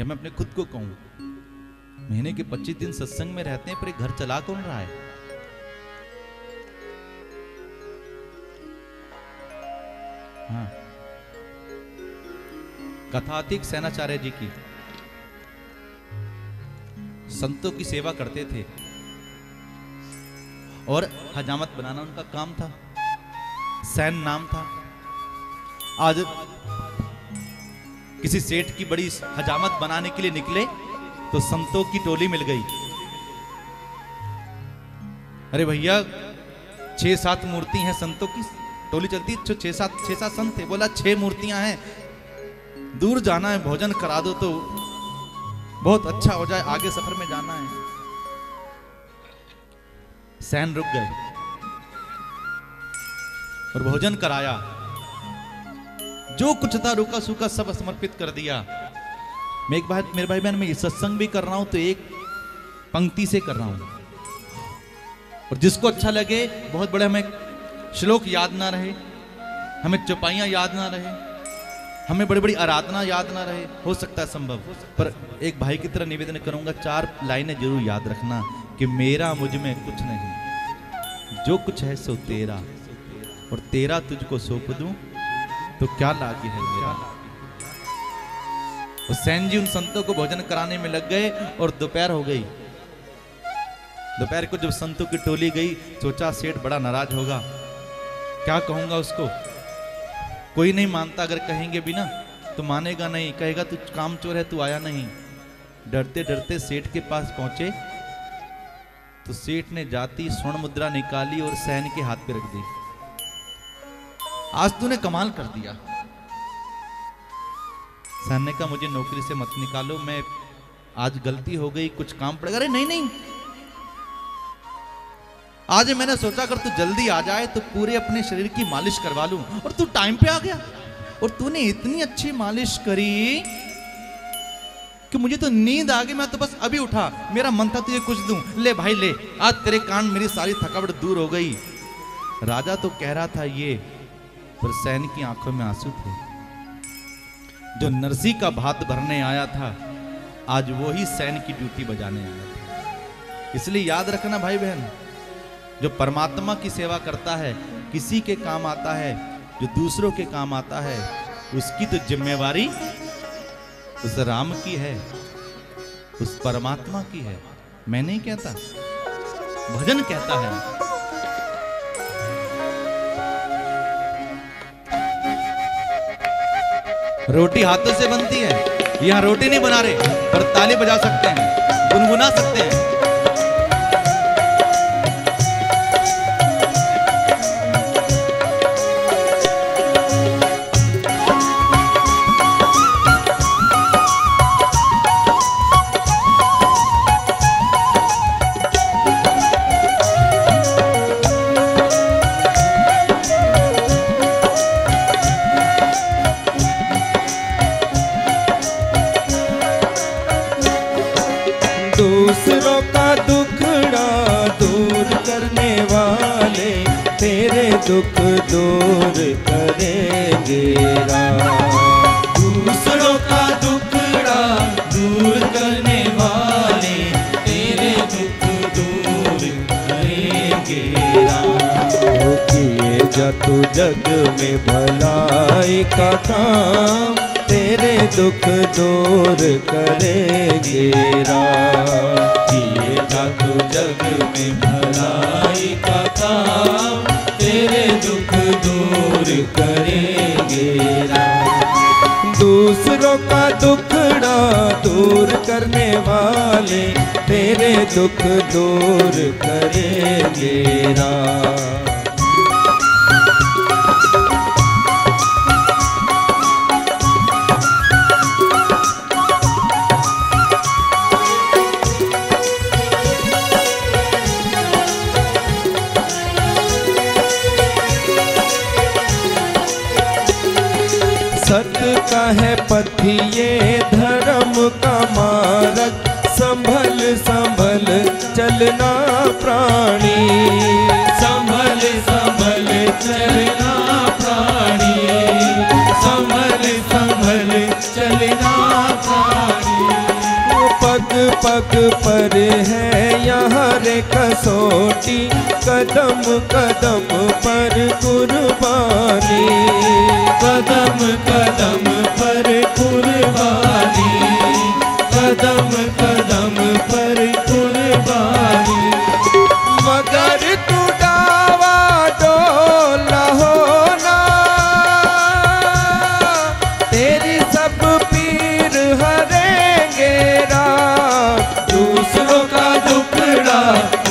या मैं अपने खुद को कहूँ? महीने के 25 दिन सत्संग में रहते हैं, पर घर चला कौन रहा है? हाँ। कथातिक सेनाचार्य जी की। संतों की सेवा करते थे। और हजामत बनाना उनका काम था। सैन नाम था। आज किसी सेठ की बड़ी हजामत बनाने के लिए निकले तो संतों की टोली मिल गई। अरे भैया छह सात मूर्ति हैं संतों की। टोली चलती छह सात छह सात संत थे। बोला, छह मूर्तियाँ हैं। दूर जाना है, भोजन करा दो तो बहुत अच्छा हो जाए, आगे सफ़र में जाना है। सैन रुक गए और भोजन कराया। जो कुछ था रुका सूखा सब समर्पित कर दिया। मैं एक बात मेरे भाई बहन मैं सत्संग भी कर रहा हूँ तो एक पंक्ति से कर रहा हूँ। और जिसको अच्छा लगे, बहुत बड़े हमें श्लोक याद ना रहे, हमें चौपाइयाँ याद ना रहे, हमें बड़ी बड़ी आराधना याद ना रहे, हो सकता है संभव। पर एक भाई की तरह निवेदन करूँगा, चार लाइनें ज़रूर याद रखना। कि मेरा मुझमें कुछ नहीं। जो कुछ है सो तेरा। और तेरा तुझको सौंप दूँ तो क्या लागे है मेरा? और सैन जी उन संतों को भोजन कराने में लग गए और दोपहर हो गई। दोपहर को जब संतों की टोली गई, सोचा सेठ बड़ा नाराज़ होगा। क्या कहूँगा उसको? कोई नहीं मानता, अगर कहेंगे भी ना तो मानेगा नहीं। कहेगा, तू काम चोर है, तू आया नहीं। डरते डरते सेठ के पास पहुँचे। तो सेठ ने जाती स्वर्ण मुद्रा निकाली और सहन के हाथ पे रख दी। आज तूने कमाल कर दिया। सैन ने कहा, मुझे नौकरी से मत निकालो, मैं आज गलती हो गई, कुछ काम पड़ेगा। अरे, नहीं नहीं। आज मैंने सोचा, अगर तू जल्दी आ जाए तो पूरे अपने शरीर की मालिश करवा लूँ। और तू टाइम पे आ गया। और तूने इतनी अच्छी मालिश करी कि मुझे तो नींद आ गई, मैं तो बस अभी उठा। मेरा मन था तुझे कुछ दूँ। ले भाई, ले, आज तेरे कान मेरी सारी थकावट दूर हो गई। राजा तो कह रहा था ये, पर सैन की आँखों में आँसू थे। जो नरसी का भात भरने आया था, आज वो ही सैन की ड्यूटी बजाने आया था। इसलिए याद रखना भाई बहन, जो परमात्मा की सेवा करता है, किसी के काम आता है, जो दूसरों के काम आता है, उसकी तो जिम्मेवारी उस राम की है, उस परमात्मा की है। मैं नहीं कहता, भजन कहता है। रोटी हाथों से बनती है, यहाँ रोटी नहीं बना रहे, पर ताली बजा सकते हैं, गुनगुना सकते हैं। जग में भलाई का काम तेरे दुख दूर करेंगे जा तू जग में भलाई का काम तेरे दुख दूर करेंगे राम। दूसरों का दुखड़ा दूर करने वाले तेरे दुख दूर करेंगे राम। सत का है पथि ये धर्म का मार्ग संभल संभल चलना प्राणी। संभल संभल चलना प्राणी। संभल संभल चलना प्राणी। पग पग पर है यहाँ कसोटी कदम कदम पर कुर्बानी। कदम कदम पर कुर्बानी। कदम कदम पर कुर्बानी। मगर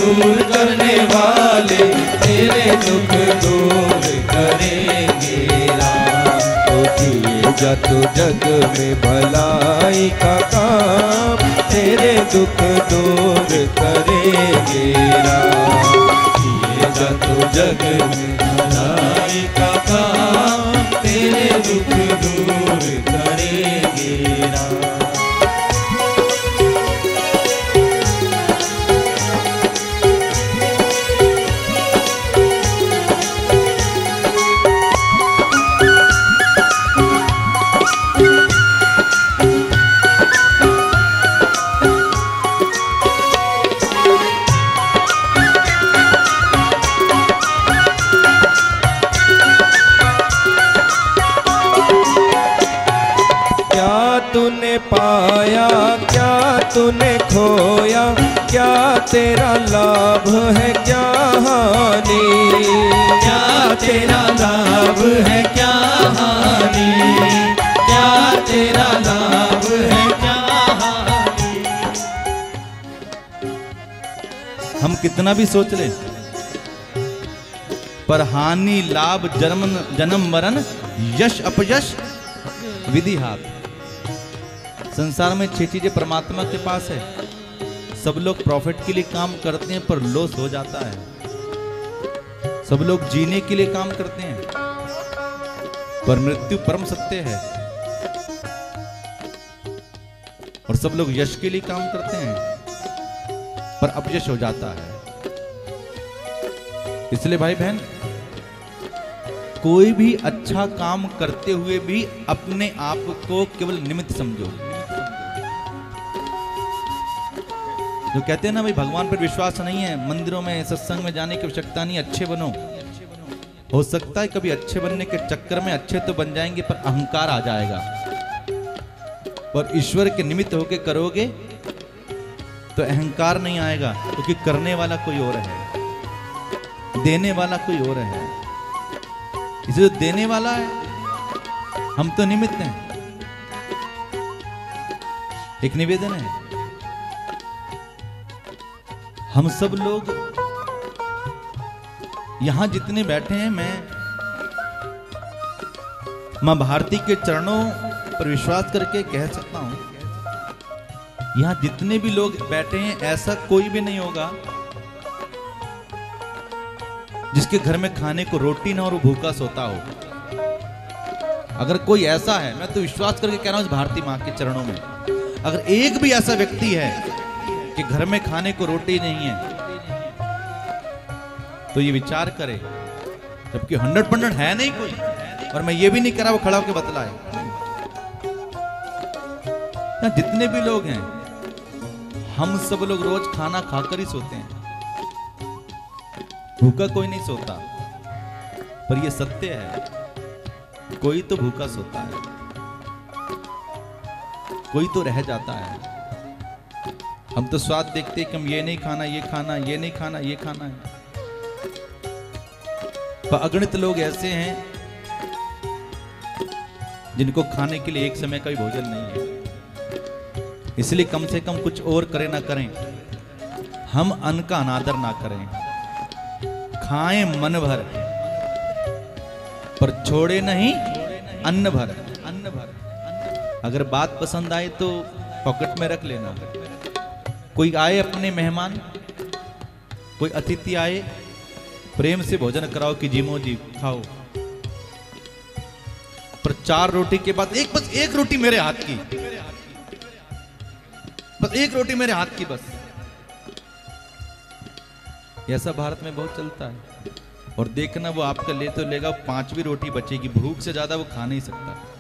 दूर करने वाले तेरे दुख दूर करेंगे किए तू जग में भलाई का काम, तेरे दुख दूर करेंगे राम। जग में तेरा लाभ है क्या हानि? क्या तेरा लाभ है क्या हानि? क्या तेरा लाभ है क्या हानि? हम कितना भी सोच ले पर हानि लाभ जन्म जन्म मरण यश अपयश विधि हाथ। संसार में छह चीज़ें परमात्मा के पास है। सब लोग प्रॉफिट के लिए काम करते हैं, पर लॉस हो जाता है। सब लोग जीने के लिए काम करते हैं, पर मृत्यु परम सत्य है। और सब लोग यश के लिए काम करते हैं, पर अपयश हो जाता है। इसलिए भाई बहन कोई भी अच्छा काम करते हुए भी अपने आप को केवल निमित्त समझो। जो कहते हैं ना, भाई, भगवान पर विश्वास नहीं है। मंदिरों में, सत्संग में जाने की आवश्यकता नहीं, अच्छे बनो। हो सकता है कभी अच्छे बनने के चक्कर में अच्छे तो बन जाएँगे, पर अहंकार आ जाएगा। और ईश्वर के निमित्त होके करोगे तो अहंकार नहीं आएगा, क्योंकि तो करने वाला कोई और है। देने वाला कोई और है। इसे जो देने वाला है, हम तो निमित्त हैं। एक निवेदन है। हम सब लोग यहाँ जितने बैठे हैं, मैं माँ भारती के चरणों पर विश्वास करके कह सकता हूँ, यहाँ जितने भी लोग बैठे हैं, ऐसा कोई भी नहीं होगा जिसके घर में खाने को रोटी ना और भूखा सोता हो। अगर कोई ऐसा है, मैं तो विश्वास करके कह रहा हूँ इस भारती माँ के चरणों में, अगर एक भी ऐसा व्यक्ति है कि घर में खाने को रोटी नहीं है। तो ये विचार करे, जबकि हंड्रेड परसेंट है नहीं कोई। और मैं ये भी नहीं करा वो खड़ा होकर बतलाए। यहाँ जितने भी लोग हैं, हम सब लोग रोज खाना खाकर ही सोते हैं। भूखा कोई नहीं सोता। पर ये सत्य है, कोई तो भूखा सोता है। कोई तो रह जाता है। हम तो स्वाद देखते कि हम ये नहीं खाना, ये खाना, ये नहीं खाना, ये खाना है। पर अगणित लोग ऐसे हैं जिनको खाने के लिए एक समय का भी भोजन नहीं है। इसलिए कम से कम कुछ और करें ना करें। हम अन्न का अनादर ना करें। खाएँ मन भर, पर छोड़े नहीं अन्न भर अन्न भर। अगर बात पसंद आए तो पॉकेट में रख लेना। कोई आए अपने मेहमान? कोई अतिथि आए? प्रेम से भोजन कराओ कि जीमो जी खाओ। पर चार रोटी के बाद एक, बस एक रोटी मेरे हाथ की। बस एक रोटी मेरे हाथ की बस। ऐसा भारत में बहुत चलता है। और देखना वो आपका ले तो लेगा, पांचवी रोटी बचेगी। भूख से ज़्यादा वो खा नहीं सकता।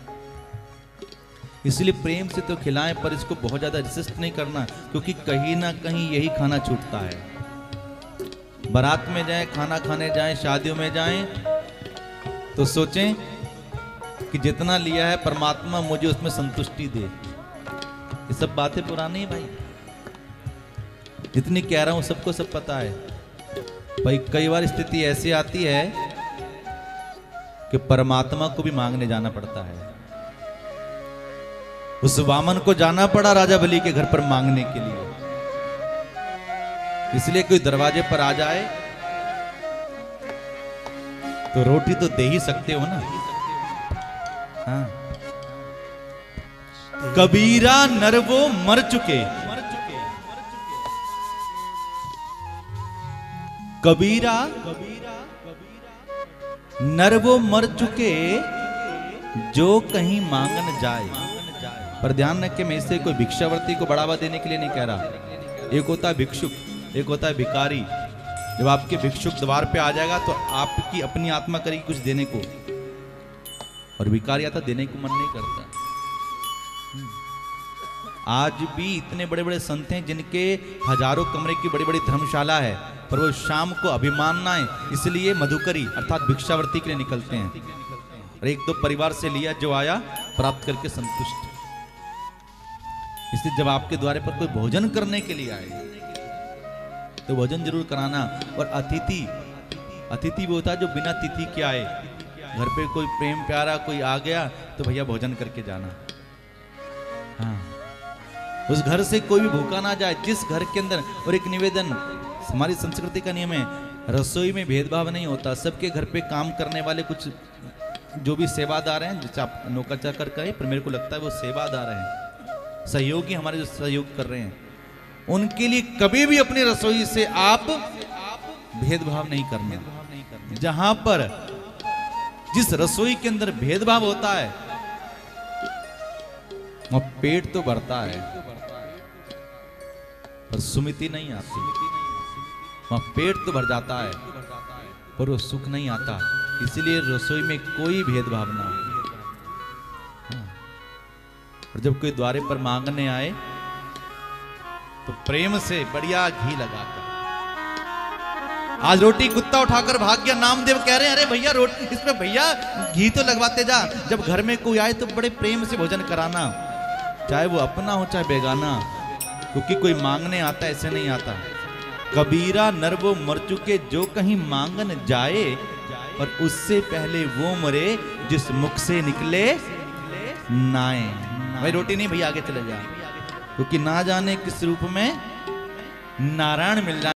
इसलिए प्रेम से तो खिलाएँ, पर इसको बहुत ज़्यादा रिसिस्ट नहीं करना, क्योंकि कहीं ना कहीं यही खाना छूटता है। बारात में जाएँ, खाना खाने जाएँ, शादियों में जाएँ तो सोचें कि जितना लिया है, परमात्मा मुझे उसमें संतुष्टि दे। ये सब बातें पुरानी है भाई। जितनी कह रहा हूँ, सबको सब पता है। भाई, कई बार स्थिति ऐसी आती है कि परमात्मा को भी मांगने जाना पड़ता है। उस वामन को जाना पड़ा राजा बलि के घर पर मांगने के लिए। इसलिए कोई दरवाजे पर आ जाए तो रोटी तो दे ही सकते हो ना। हाँ। कबीरा नर वो मर चुके। कबीरा कबीरा नर वो मर चुके, जो कहीं मांगन जाए। पर ध्यान रखें, मैं इससे कोई भिक्षावर्ती को बढ़ावा देने के लिए नहीं कह रहा। एक होता है भिक्षुक, एक होता है भिकारी जब आपके भिक्षुक द्वार पे आ जाएगा तो आपकी अपनी आत्मा करेगी कुछ देने को। और भिकारी आता देने को मन नहीं करता। आज भी इतने बड़े बड़े संत हैं, जिनके हज़ारों कमरे की बड़ी बड़ी धर्मशाला है, पर वो शाम को अभिमान ना है इसलिए मधुकरी अर्थात भिक्षावर्ती के लिए निकलते हैं। और एक दो परिवार से लिया जो आया, प्राप्त करके संतुष्ट। इसलिए जब आपके द्वारे पर कोई भोजन करने के लिए आए तो भोजन ज़रूर कराना। और अतिथि अतिथि वो होता है जो बिना तिथि के आए। घर पे कोई प्रेम प्यारा कोई आ गया तो भैया भोजन करके जाना। हाँ। उस घर से कोई भी भूखा ना जाए, जिस घर के अंदर। और एक निवेदन, हमारी संस्कृति का नियम है, रसोई में भेदभाव नहीं होता। सबके घर पे काम करने वाले कुछ, जो भी सेवादार हैं नौकर चाकर कहे, पर मेरे को लगता है वो सेवादार हैं। सहयोगी हमारे जो सहयोग कर रहे हैं, उनके लिए कभी भी अपनी रसोई से आप भेदभाव नहीं करना। जहाँ पर जिस रसोई के अंदर भेदभाव होता है, वहाँ पेट तो भरता है, पर सुमिति नहीं आती। वहाँ पेट तो भर जाता है, पर वो सुख नहीं आता। इसलिए रसोई में कोई भेदभाव ना हो। और जब कोई द्वारे पर मांगने आए तो प्रेम से बढ़िया घी लगाकर। आज रोटी कुत्ता उठाकर भाग गया, नामदेव कह रहे हैं, अरे भैया, रोटी इसमें, भैया, घी तो लगवाते जा, जब घर में कोई आए तो बड़े प्रेम से भोजन कराना। चाहे वो अपना हो, चाहे बेगाना, क्योंकि कोई मांगने आता, ऐसे नहीं आता। कबीरा नर वो मर चुके जो कहीं मांगन जाए, पर उससे पहले वो मरे, जिस मुख से निकले नाए। भाई रोटी नहीं भैया आगे चले जाए क्योंकि ना जाने किस रूप में नारायण मिल जाए।